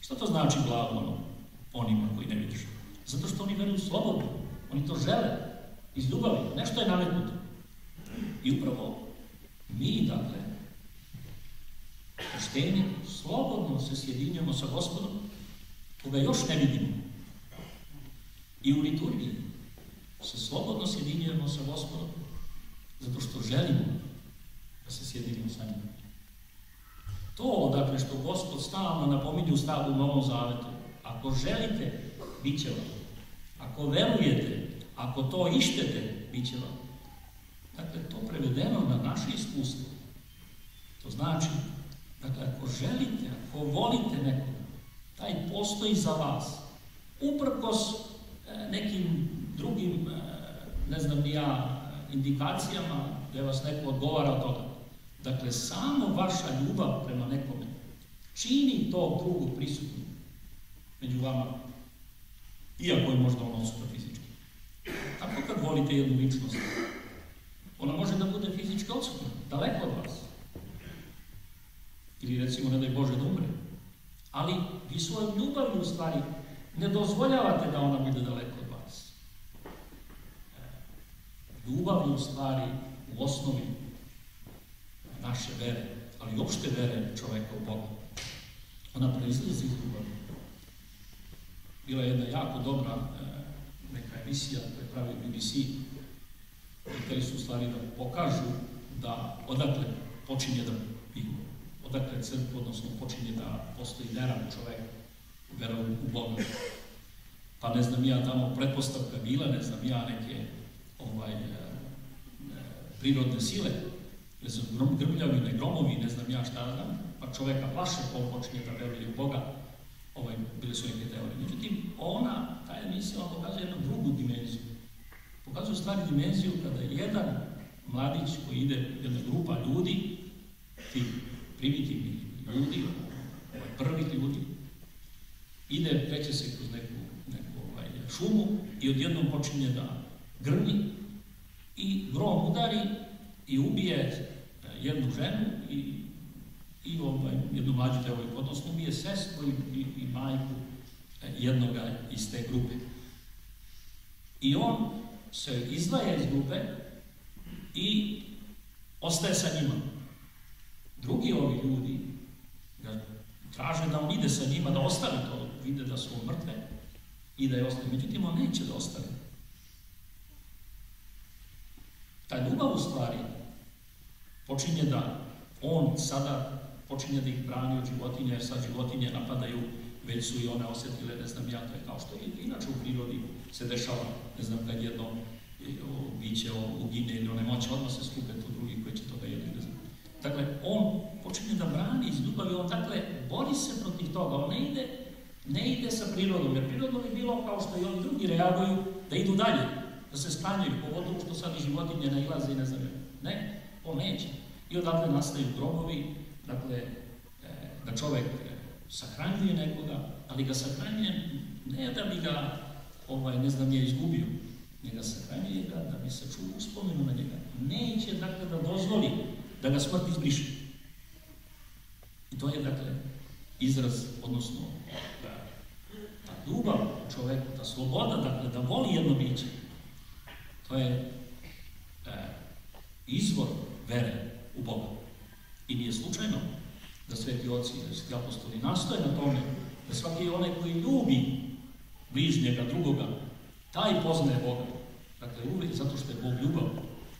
Šta to znači blago ono, onima koji ne vidiš? Zato što oni veruju slobodno. Oni to žele iz ljubavi, nešto je nametnuto. I upravo mi, dakle, kršteni, slobodno se sjedinjamo sa gospodom, koga još ne vidimo. I u liturgiji se slobodno sjedinjujemo sa gospodom, zato što želimo da se sjedinimo sa njim. To, dakle, što Gospod stalno napominje u stavu Novom Zavetu, ako želite, bit će vam. Ako verujete, ako to ištete, bit će vam. Dakle, to prevedeno na naše iskustvo. To znači, dakle, ako želite, ako volite nekoga, taj postoji za vas. Uprkos e, nekim drugim, e, ne znam ja, indikacijama gde vas neko odgovara od toga. Dakle, samo vaša ljubav prema nekome čini to drugu prisutnu među vama, iako je možda on odsutno fizički. Kako kad volite jednu ličnost? Ona može da bude fizički odsutna, daleko od vas. Ili recimo, ne daj Bože da umre. Ali vi svojom ljubavlju u stvari ne dozvoljavate da ona bude daleko od vas. Ljubav je u stvari u osnovi naše vere, ali opšte vere čoveka u Boga. Ona proizlazi iz ljubavi. Bila je jedna jako dobra e, neka emisija koje pravi BBC i hteli su u stvari da pokažu da odakle počinje da odakle crkva, odnosno počinje da postoji vera u čoveku, vera u Boga. pa ne znam ja tamo pretpostavka bila, ne znam ja neke ovaj, e, prirodne sile, ne znam, grom, grbljavine, gromovi, ne znam ja šta znam, pa čoveka plaše ko počinje da veruje u Boga, ovaj, bile su neke teorije. Međutim, ona, ta emisija, ona pokazuje jednu drugu dimenziju. Pokazuje stvari dimenziju kada jedan mladić koji ide, jedna grupa ljudi, ti primitivni ljudi, ovaj, prvi ljudi, ide, kreće se kroz neku, neku ovaj, šumu i odjednom počinje da grmi i grom udari i ubije e, jednu ženu i, i ovaj, jednu mlađu devojku, odnosno ubije sestru i, i, i majku e, jednoga iz te grupe. I on se izdvaja iz grupe i ostaje sa njima. Drugi ovi ljudi ga traže da on ide sa njima, da ostavi to, vide da su mrtve i da je ostavi. Međutim, on neće da ostavi. Ta ljubav u stvari počinje da on sada počinje da ih brani od životinja, jer sad životinje napadaju, već su i one osetile, ne znam ja, to je kao što je inače u prirodi se dešava, ne znam, kad jedno biće ugine ili one moće, odmah se skupe tu drugi koji će to da jedu, ne znam. Dakle, on počinje da brani iz ljubavi, on dakle bori se protiv toga, on ne ide, ne ide sa prirodom, jer prirodom je bilo kao što i oni drugi reaguju, da idu dalje, da se sklanjaju, pogotovo što sad i životinje nailaze i ne znam, ne, on neće. I odatle nastaju grobovi, dakle, e, da čovek e, sahranjuje nekoga, ali ga sahranjuje ne da bi ga, ovaj, ne znam, je izgubio, njega sahranjuje ga da bi se čuo uspomenu na njega. Neće, dakle, da dozvoli da ga smrt izbriše. I to je, dakle, izraz, odnosno, da, ta ljubav čoveku, ta sloboda, dakle, da voli jedno biće, to je e, izvor vere u Boga. I nije slučajno da sveti oci i da sveti apostoli nastoje na tome da svaki onaj koji ljubi bližnjega, drugoga, taj poznaje Boga. Dakle, uvek, zato što je Bog ljubav.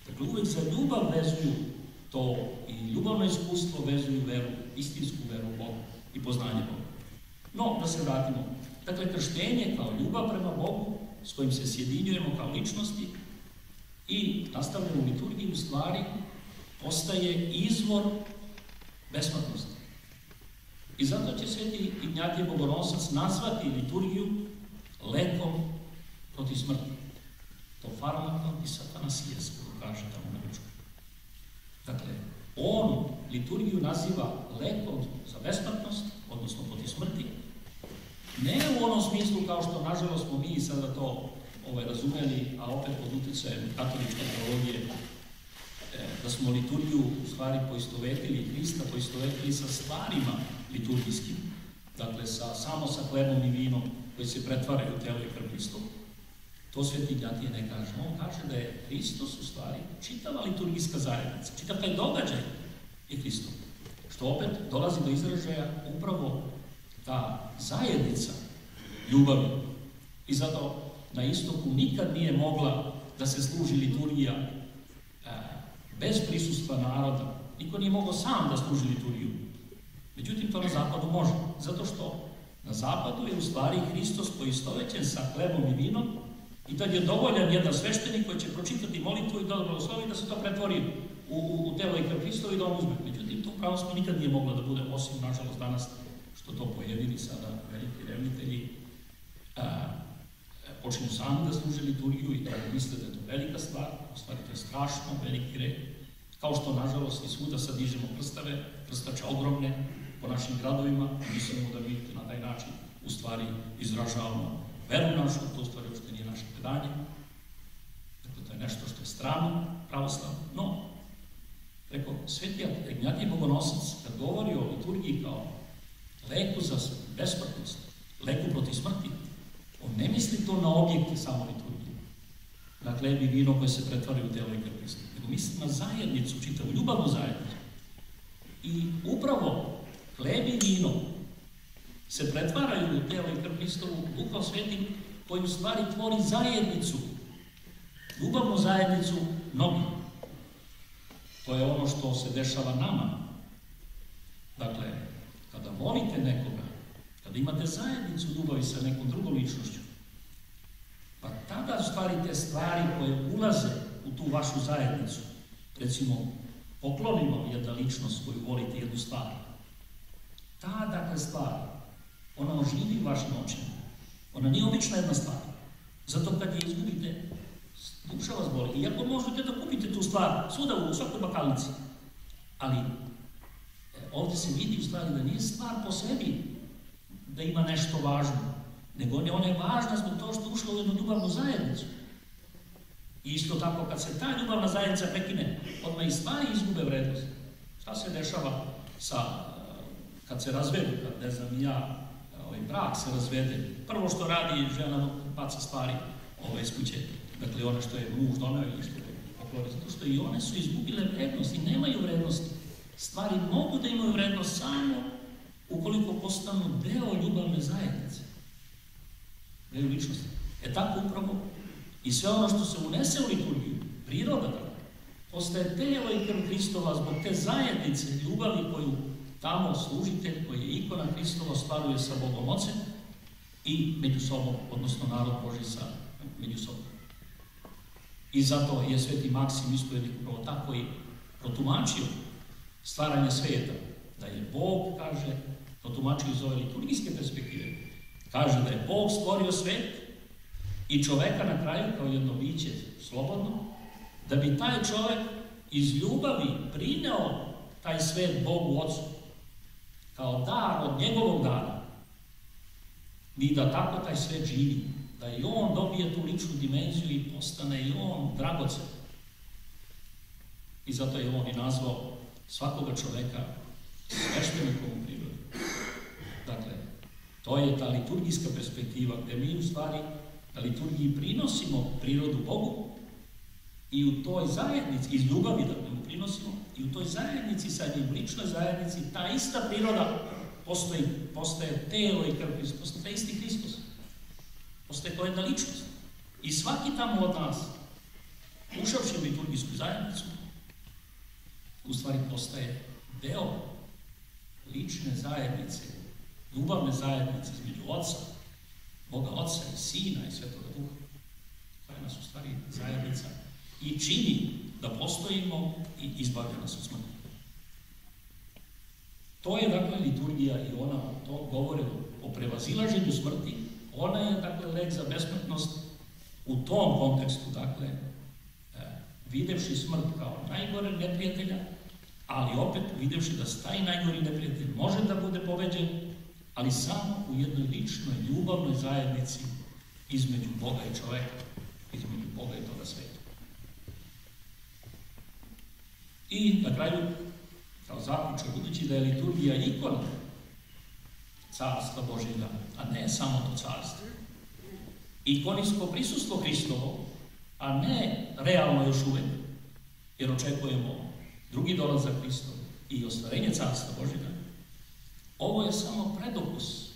Dakle, uvek za ljubav vezuju to i ljubavno iskustvo vezuju veru, istinsku veru u Boga i poznanje Boga. No, da se vratimo. Dakle, krštenje kao ljubav prema Bogu, s kojim se sjedinjujemo kao ličnosti i nastavljamo u liturgiji, u stvari postaje izvor besmrtnosti. I zato će sveti Ignjatije Bogorosac nazvati liturgiju lekom protiv smrti. To farmakom i satanasijes, kako kaže tamo na ručku. Dakle, on liturgiju naziva lekom za besmrtnost, odnosno protiv smrti, ne u onom smislu kao što, nažalost, smo mi sada to ovaj, razumeli, a opet pod utjecajem katoličke teologije, da smo liturgiju u stvari poistovetili, Hrista poistovetili sa stvarima liturgijskim, dakle sa, samo sa hlebom i vinom koji se pretvaraju u telo i krv Hristovu. To sveti Ignatije ne kaže. On kaže da je Hristos u stvari čitava liturgijska zajednica, čitav taj događaj je Hristov. Što opet dolazi do izražaja upravo ta zajednica ljubavi. I zato na istoku nikad nije mogla da se služi liturgija e, bez prisustva naroda. Niko nije mogao sam da služi liturgiju. Međutim, to na zapadu može. Zato što na zapadu je u stvari Hristos poistovećen sa hlebom i vinom i tad je dovoljan jedan sveštenik koji će pročitati molitvu i da blagoslovi da se to pretvori u, u, u telo i krv Hristova i da on uzme. Međutim, to pravoslavno nikad nije moglo da bude, osim, nažalost, danas, što to pojedini sada veliki revnitelji, a, počinju sami da služe liturgiju i da misle da je to velika stvar, u stvari to je strašno veliki red. Kao što, nažalost, i svuda sad dižemo prstave, prstače ogromne po našim gradovima, mislimo da mi na taj način u stvari izražavamo veru našu, to u stvari uopšte nije naše predanje. Dakle, to je nešto što je strano, pravoslavno. No, preko Sveti Ignjatije Bogonosac, kad govori o liturgiji kao leku za besmrtnost, leku protiv smrti, ne misli to na objekte samo liturgije. Dakle, bi vino koje se pretvaraju u telo i krv nego misli na zajednicu, čitavu ljubavnu zajednicu. I upravo hleb i vino se pretvaraju u telo i krv Hristovu, Duhom Svetim, koji u stvari tvori zajednicu, ljubavnu zajednicu mnogih. To je ono što se dešava nama. Dakle, kada volite nekoga, kada imate zajednicu ljubavi sa nekom drugom ličnošću, su stvari te stvari koje ulaze u tu vašu zajednicu? Recimo, poklonimo jedna ličnost koju volite jednu stvar. Ta, dakle, stvar, ona oživi vašim očima. Ona nije obična jedna stvar. Zato kad je izgubite, duša vas boli. Iako možete da kupite tu stvar, svuda u svakoj bakalnici. Ali e, ovdje se vidi u stvari da nije stvar po sebi da ima nešto važno, nego ona je važna zbog toga što ušla u jednu ljubavnu zajednicu. I isto tako, kad se ta ljubavna zajednica prekine, odmah i stvari izgube vrednost. Šta se dešava sa, kad se razvedu, kad ne znam ja, ovaj brak se razvede, prvo što radi žena baca stvari ovaj, iz kuće, dakle one što je muž donao ili što je poklori, zato što i one su izgubile vrednost i nemaju vrednosti. Stvari mogu da imaju vrednost samo ukoliko postanu deo ljubavne zajednice, deo ličnosti. E tako upravo i sve ono što se unese u liturgiju, priroda da postaje telo i krv Hristova zbog te zajednice ljubavi koju tamo služitelj koji je ikona Hristova stvaruje sa Bogom Ocem i među sobom, odnosno narod Boži sa među sobom. I zato je sveti Maksim ispovednik upravo tako i protumačio stvaranje svijeta. Da je Bog, kaže, protumačio iz ove liturgijske perspektive, kaže da je Bog stvorio svet i čoveka na kraju kao jedno biće slobodno, da bi taj čovjek iz ljubavi prineo taj svet Bogu Otcu kao dar od njegovog dana i da tako taj svet živi, da i on dobije tu ličnu dimenziju i postane i on dragocen. I zato je on i nazvao svakoga čoveka sveštenikom to je ta liturgijska perspektiva gdje mi u stvari na liturgiji prinosimo prirodu Bogu i u toj zajednici, iz ljubavi da mu prinosimo, i u toj zajednici, sa njim ličnoj zajednici, ta ista priroda postoji, postaje telo i krv, postaje isti Hristos. Postaje to jedna ličnost. I svaki tamo od nas, ušavši u liturgijsku zajednicu, u stvari postaje deo lične zajednice, ljubavne zajednice između Otca, Boga Otca i Sina i Svetoga Duha. To je nas u stvari zajednica i čini da postojimo i izbavlja nas od smrti. To je dakle liturgija i ona to govore o prevazilaženju smrti. Ona je dakle lek za besmrtnost u tom kontekstu, dakle, e, videvši smrt kao najgore neprijatelja, ali opet videvši da taj najgori neprijatelj može da bude poveđen, ali samo u jednoj ličnoj, ljubavnoj zajednici između Boga i čoveka, između Boga i toga sveta. I na kraju, kao zaključak, budući da je liturgija ikona carstva Božjega, a ne samo to carstvo, ikonijsko prisustvo Hristovo, a ne realno još uvek, jer očekujemo drugi dolazak Hristov i ostvarenje carstva Božjega, ovo je samo predokus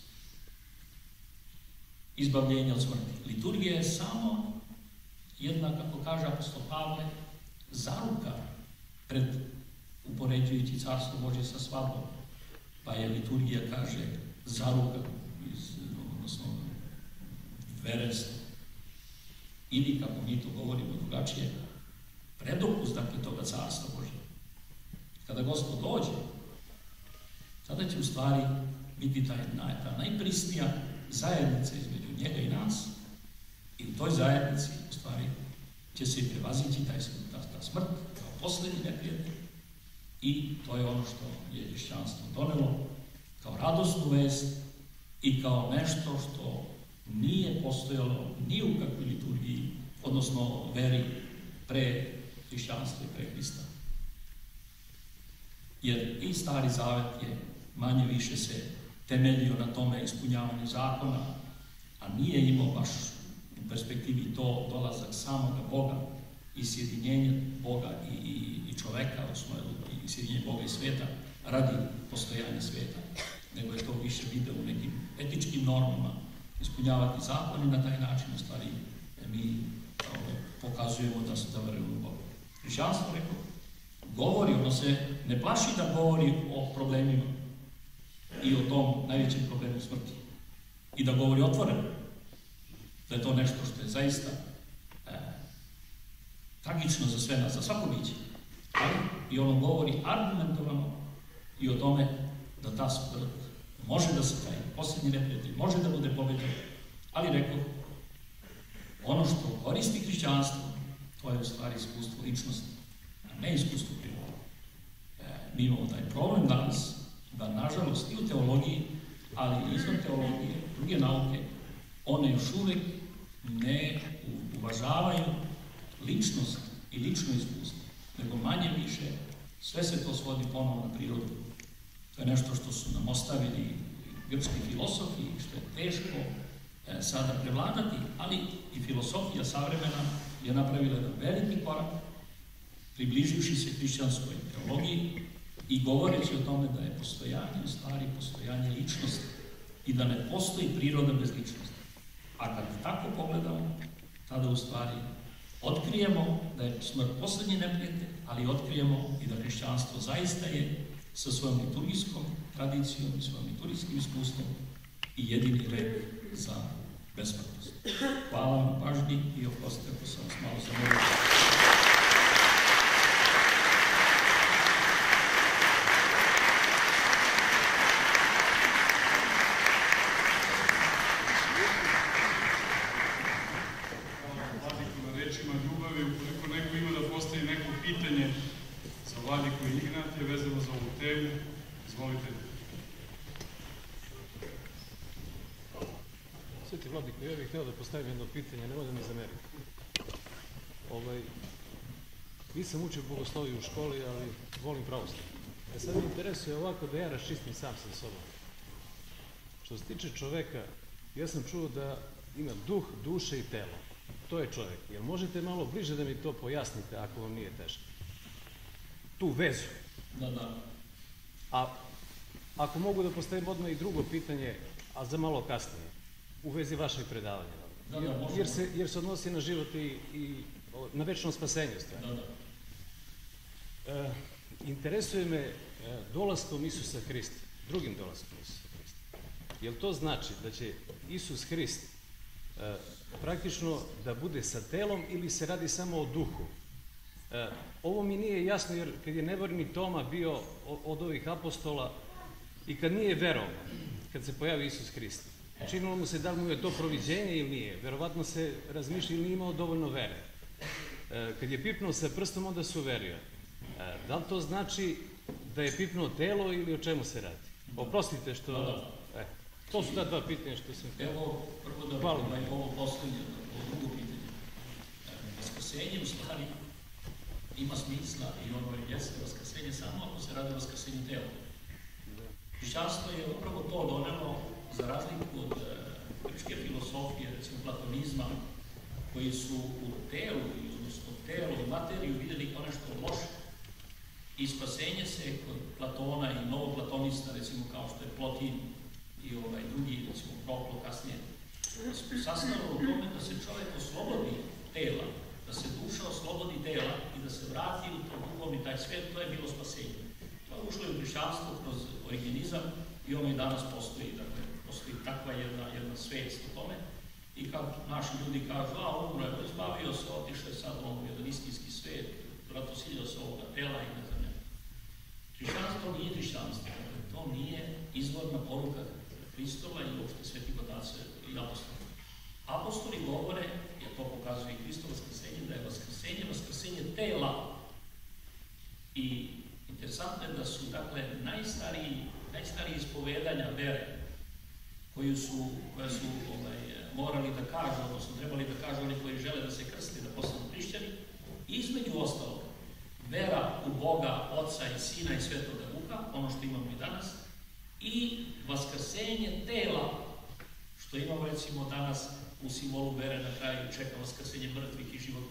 izbavljenja od smrti. Liturgija je samo jedna, kako kaže apostol Pavle, zaruka pred upoređujući carstvo Bože sa svadbom. Pa je liturgija, kaže, zaruka iz, odnosno, verenstva. Ili, kako mi to govorimo drugačije, predokus, dakle, toga carstva Bože. Kada Gospod dođe, tada će u stvari biti taj, ta najprisnija zajednica između njega i nas i u toj zajednici u stvari će se i prevazići taj, ta, ta smrt kao posljednji neprijatelj i to je ono što je hrišćanstvo donelo kao radosnu vest i kao nešto što nije postojalo ni u kakvoj liturgiji, odnosno veri pre hrišćanstva i pre Hrista. Jer i stari zavet je manje više se temeljio na tome ispunjavanju zakona, a nije imao baš u perspektivi to dolazak samoga Boga i sjedinjenje Boga i, i, i čoveka, odnosno i sjedinjenje Boga i sveta, radi postojanja sveta, nego je to više video u nekim etičkim normama, ispunjavati zakon i na taj način u stvari mi ovaj, pokazujemo da se da u Boga. Hrišćanstvo, rekao, govori, ono se ne plaši da govori o problemima, i o tom najvećem problemu smrti. I da govori otvoreno. Da je to nešto što je zaista tragično za sve nas, za svako biće. Ali i ono govori argumentovano i o tome da ta smrt može da se taj posljednji neprijatelj, može da bude pobeđen, ali rekao, ono što koristi hrišćanstvo, to je u stvari iskustvo ličnosti, a ne iskustvo prirode. E, mi imamo taj problem danas, da nažalost i u teologiji, ali i izvan teologije, druge nauke, one još uvek ne uvažavaju ličnost i lično iskustvo, nego manje više sve se to svodi ponovno na prirodu. To je nešto što su nam ostavili grčki filosofi, što je teško e, sada prevladati, ali i filosofija savremena je napravila jedan veliki korak, približivši se hrišćanskoj teologiji i govoreći o tome da je postojanje u stvari postojanje ličnosti i da ne postoji priroda bez ličnosti. A kad tako pogledamo, tada u stvari otkrijemo da je smrt poslednji neprijatelj, ali otkrijemo i da hrišćanstvo zaista je sa svojom liturgijskom tradicijom i svojom liturgijskim iskustvom i jedini red za besmrtnost. Hvala vam pažnji i oprostite ako sam vas malo zamorio. Pitanje, nemoj da mi zamerite. Ovaj, nisam učio bogosloviju u školi, ali volim pravoslov. E sad mi interesuje ovako da ja raščistim sam sa sobom. Što se tiče čoveka, ja sam čuo da ima duh, duše i telo. To je čovek. Jel možete malo bliže da mi to pojasnite ako vam nije teško? Tu vezu. Da, da. A ako mogu da postavim odmah i drugo pitanje, a za malo kasnije, u vezi vašeg predavanja. Da, da, jer, jer, se, jer se odnosi na život i, i na večno spasenje stvari. Da, da. E, interesuje me e, dolaskom Isusa Hrista, drugim dolaskom Isusa Hrista. Jel to znači da će Isus Hrist e, praktično da bude sa telom ili se radi samo o duhu? E, ovo mi nije jasno jer kad je nevorni Toma bio od ovih apostola i kad nije verovao, kad se pojavi Isus Hrist, Činilo mu se da li mu je to proviđenje ili nije. Verovatno se razmišlja ili nije imao dovoljno vere. E, kad je pipnuo sa prstom, onda se uverio. E, da li to znači da je pipnuo telo ili o čemu se radi? Oprostite što... Da, E, to su ta dva pitanja što sam. Evo, prvo da Hvala. ovaj, ovo poslednje, ovo drugo pitanje. Vaskrsenje u stvari ima smisla i ono je jeste vaskrsenje samo ako se radi o vaskrsenju tela. Hrišćanstvo je upravo to donelo za razliku od e, grčke filosofije, recimo platonizma, koji su u telu, odnosno telo i materiju videli kao nešto loše. I spasenje se kod Platona i novoplatonista, recimo kao što je Plotin i ovaj drugi, recimo Proklo kasnije, sastavilo u tome da se čovek oslobodi tela, da se duša oslobodi tela i da se vrati u to duhovni taj svet, to je bilo spasenje. To je ušlo i u hrišćanstvo kroz originizam i ono i danas postoji. Dakle, postoji takva jedna, jedna svest o tome. I kad naši ljudi kažu, a umro je, izbavio se, otišao je sad on u jedan istinski svet, vratosilio se ovoga tela i ne znam ne. Hrišćanstvo nije hrišćanstvo, dakle, to nije izvorna poruka Hristova i uopšte sveti podace i apostoli. Apostoli govore, jer to pokazuje i Hristo vaskrsenje, da je vaskrsenje, vaskrsenje tela. I interesantno je da su, dakle, najstariji, najstariji ispovedanja vere, koju su, koje su ovaj, morali da kažu, odnosno trebali da kažu oni koji žele da se krsti, da postanu hrišćani, između ostalog, vera u Boga, Oca i Sina i Svetoga Duha, ono što imamo i danas, i vaskrsenje tela, što imamo recimo danas u simbolu vere na kraju čeka vaskrsenje mrtvih i život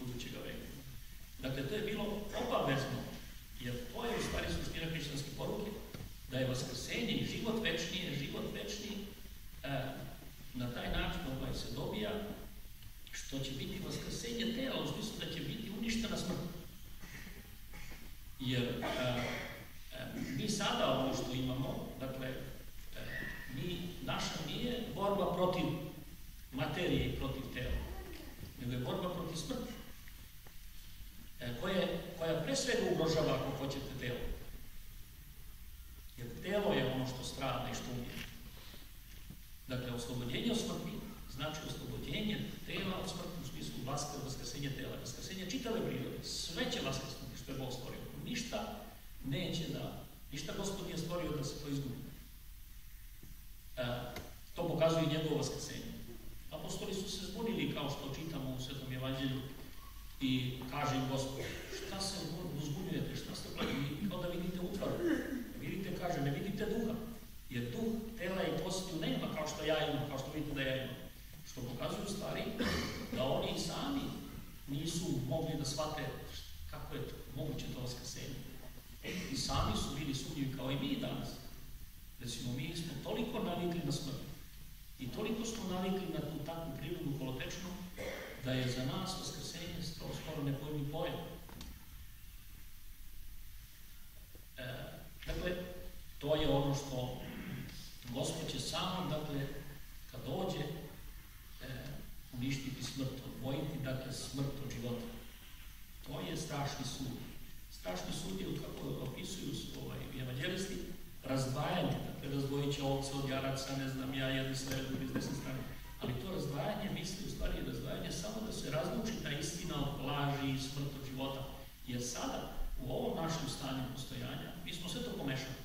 od jaraca, ne znam ja, jedne strane, druge s desne strane. Ali to razdvajanje, misli u stvari razdvajanje samo da se razluči ta istina od laži i smrt od života. Jer sada, u ovom našem stanju postojanja, mi smo sve to pomešali.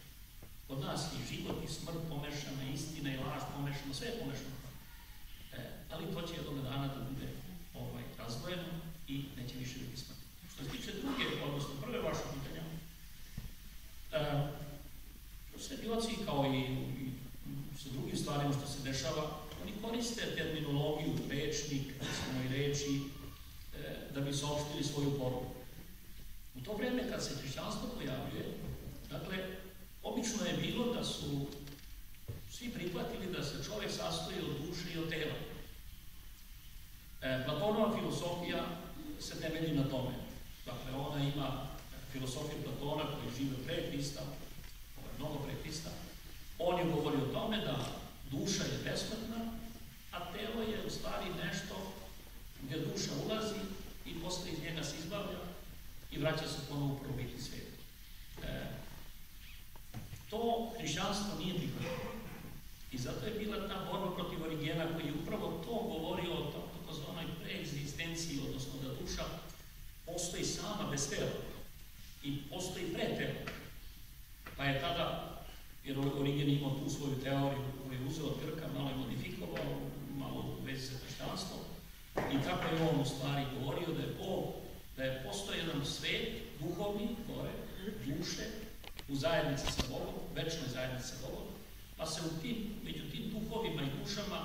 Kod nas i život i smrt pomešana, istina i laž pomešana, sve je pomešano. E, ali to će jednog dana da bude ovaj, razdvojeno i neće više biti smrt. Što se tiče druge, odnosno prve vaše pitanja, e, svetioci kao i, sa drugim stvarima što se dešava, oni koriste terminologiju, rečnik, recimo i reči, e, da bi saopštili svoju poruku. U to vreme kad se hrišćanstvo pojavljuje, dakle, Obično je bilo da su svi prihvatili da se čovjek sastoji od duše i od tela. E, Platonova filosofija se temelji na tome. Dakle, ona ima filosofiju Platona koji žive pre Hrista, ovaj, mnogo pre Hrista. On je govorio o tome da duša je besmrtna, a telo je u stvari nešto gdje duša ulazi i posle iz njega se izbavlja i vraća se ponovo u prvobitni svijet. E, To hrišćanstvo nije prihvatilo. I zato je bila ta borba protiv origena koji je upravo to govorio o takozvanoj preegzistenciji, odnosno da duša postoji sama bez tela i postoji pre tela. Pa je tada, jer Origen imao tu svoju teoriju koju je uzeo od Grka, malo je modifikovao, malo u vezi sa hrišćanstvom, i tako je on u stvari govorio da je Bog, da je postoje jedan svet, duhovni, gore, duše, u zajednici sa Bogom, večnoj zajednici sa Bogom, pa se u tim, među tim duhovima i dušama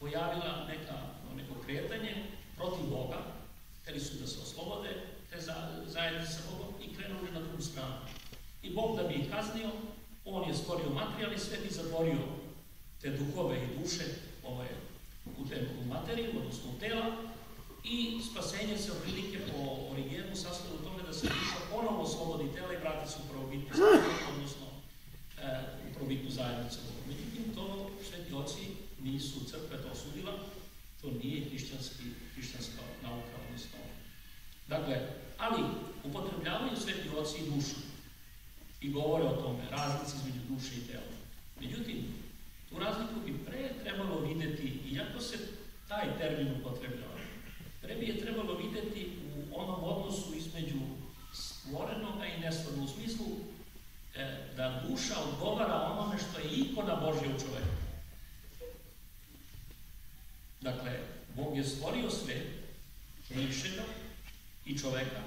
pojavila neka, neko kretanje protiv Boga, hteli su da se oslobode te zajednice sa Bogom i krenuli na drugu stranu. I Bog da bi ih kaznio, on je stvorio materijalni svet i zatvorio te duhove i duše ovaj, u, te, u materiju, odnosno u tela, i spasenje se otprilike po origenu sastoji u tome da se duša ponovo oslobodi tela i vrati se u prvobitnu zajednicu, odnosno e, u prvobitnu zajednicu. Međutim, to sveti oci nisu crkve to osudila, to nije hrišćanski, hrišćanska nauka, odnosno. Dakle, ali upotrebljavaju sveti oci dušu i govore o tome, razlici između duše i tela. Međutim, tu razliku bi pre trebalo videti, iako se taj termin upotrebljava, Pre bi je trebalo videti u onom odnosu između stvorenoga i nestvornog, u smislu e, da duša odgovara onome što je ikona Božja u čoveku. Dakle, Bog je stvorio sve, višega i čoveka,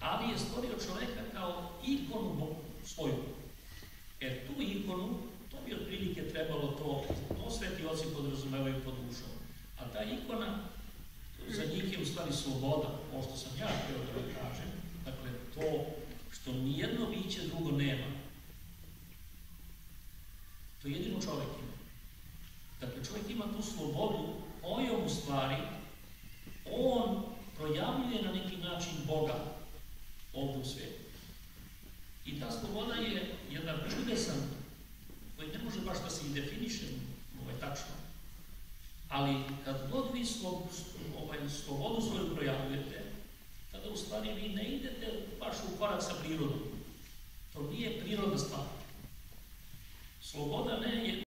ali je stvorio čoveka kao ikonu svoju. E tu ikonu, to bi otprilike trebalo to, to sveti oci podrazumevaju pod dušom. A ta ikona za njih je u stvari sloboda, ovo što sam ja htio da vam kažem, dakle to što nijedno biće drugo nema. To jedino čovjek ima. Dakle, čovjek ima tu slobodu kojom u stvari on projavljuje na neki način Boga u svijetu. I ta sloboda je jedan čudesan koji ne može baš da se i definiše ovaj, tačno, Ali kad god vi slob, ovaj, slobodu svoju projavljujete, tada u stvari vi ne idete baš u korak sa prirodom. To nije prirodna stvar. Sloboda ne je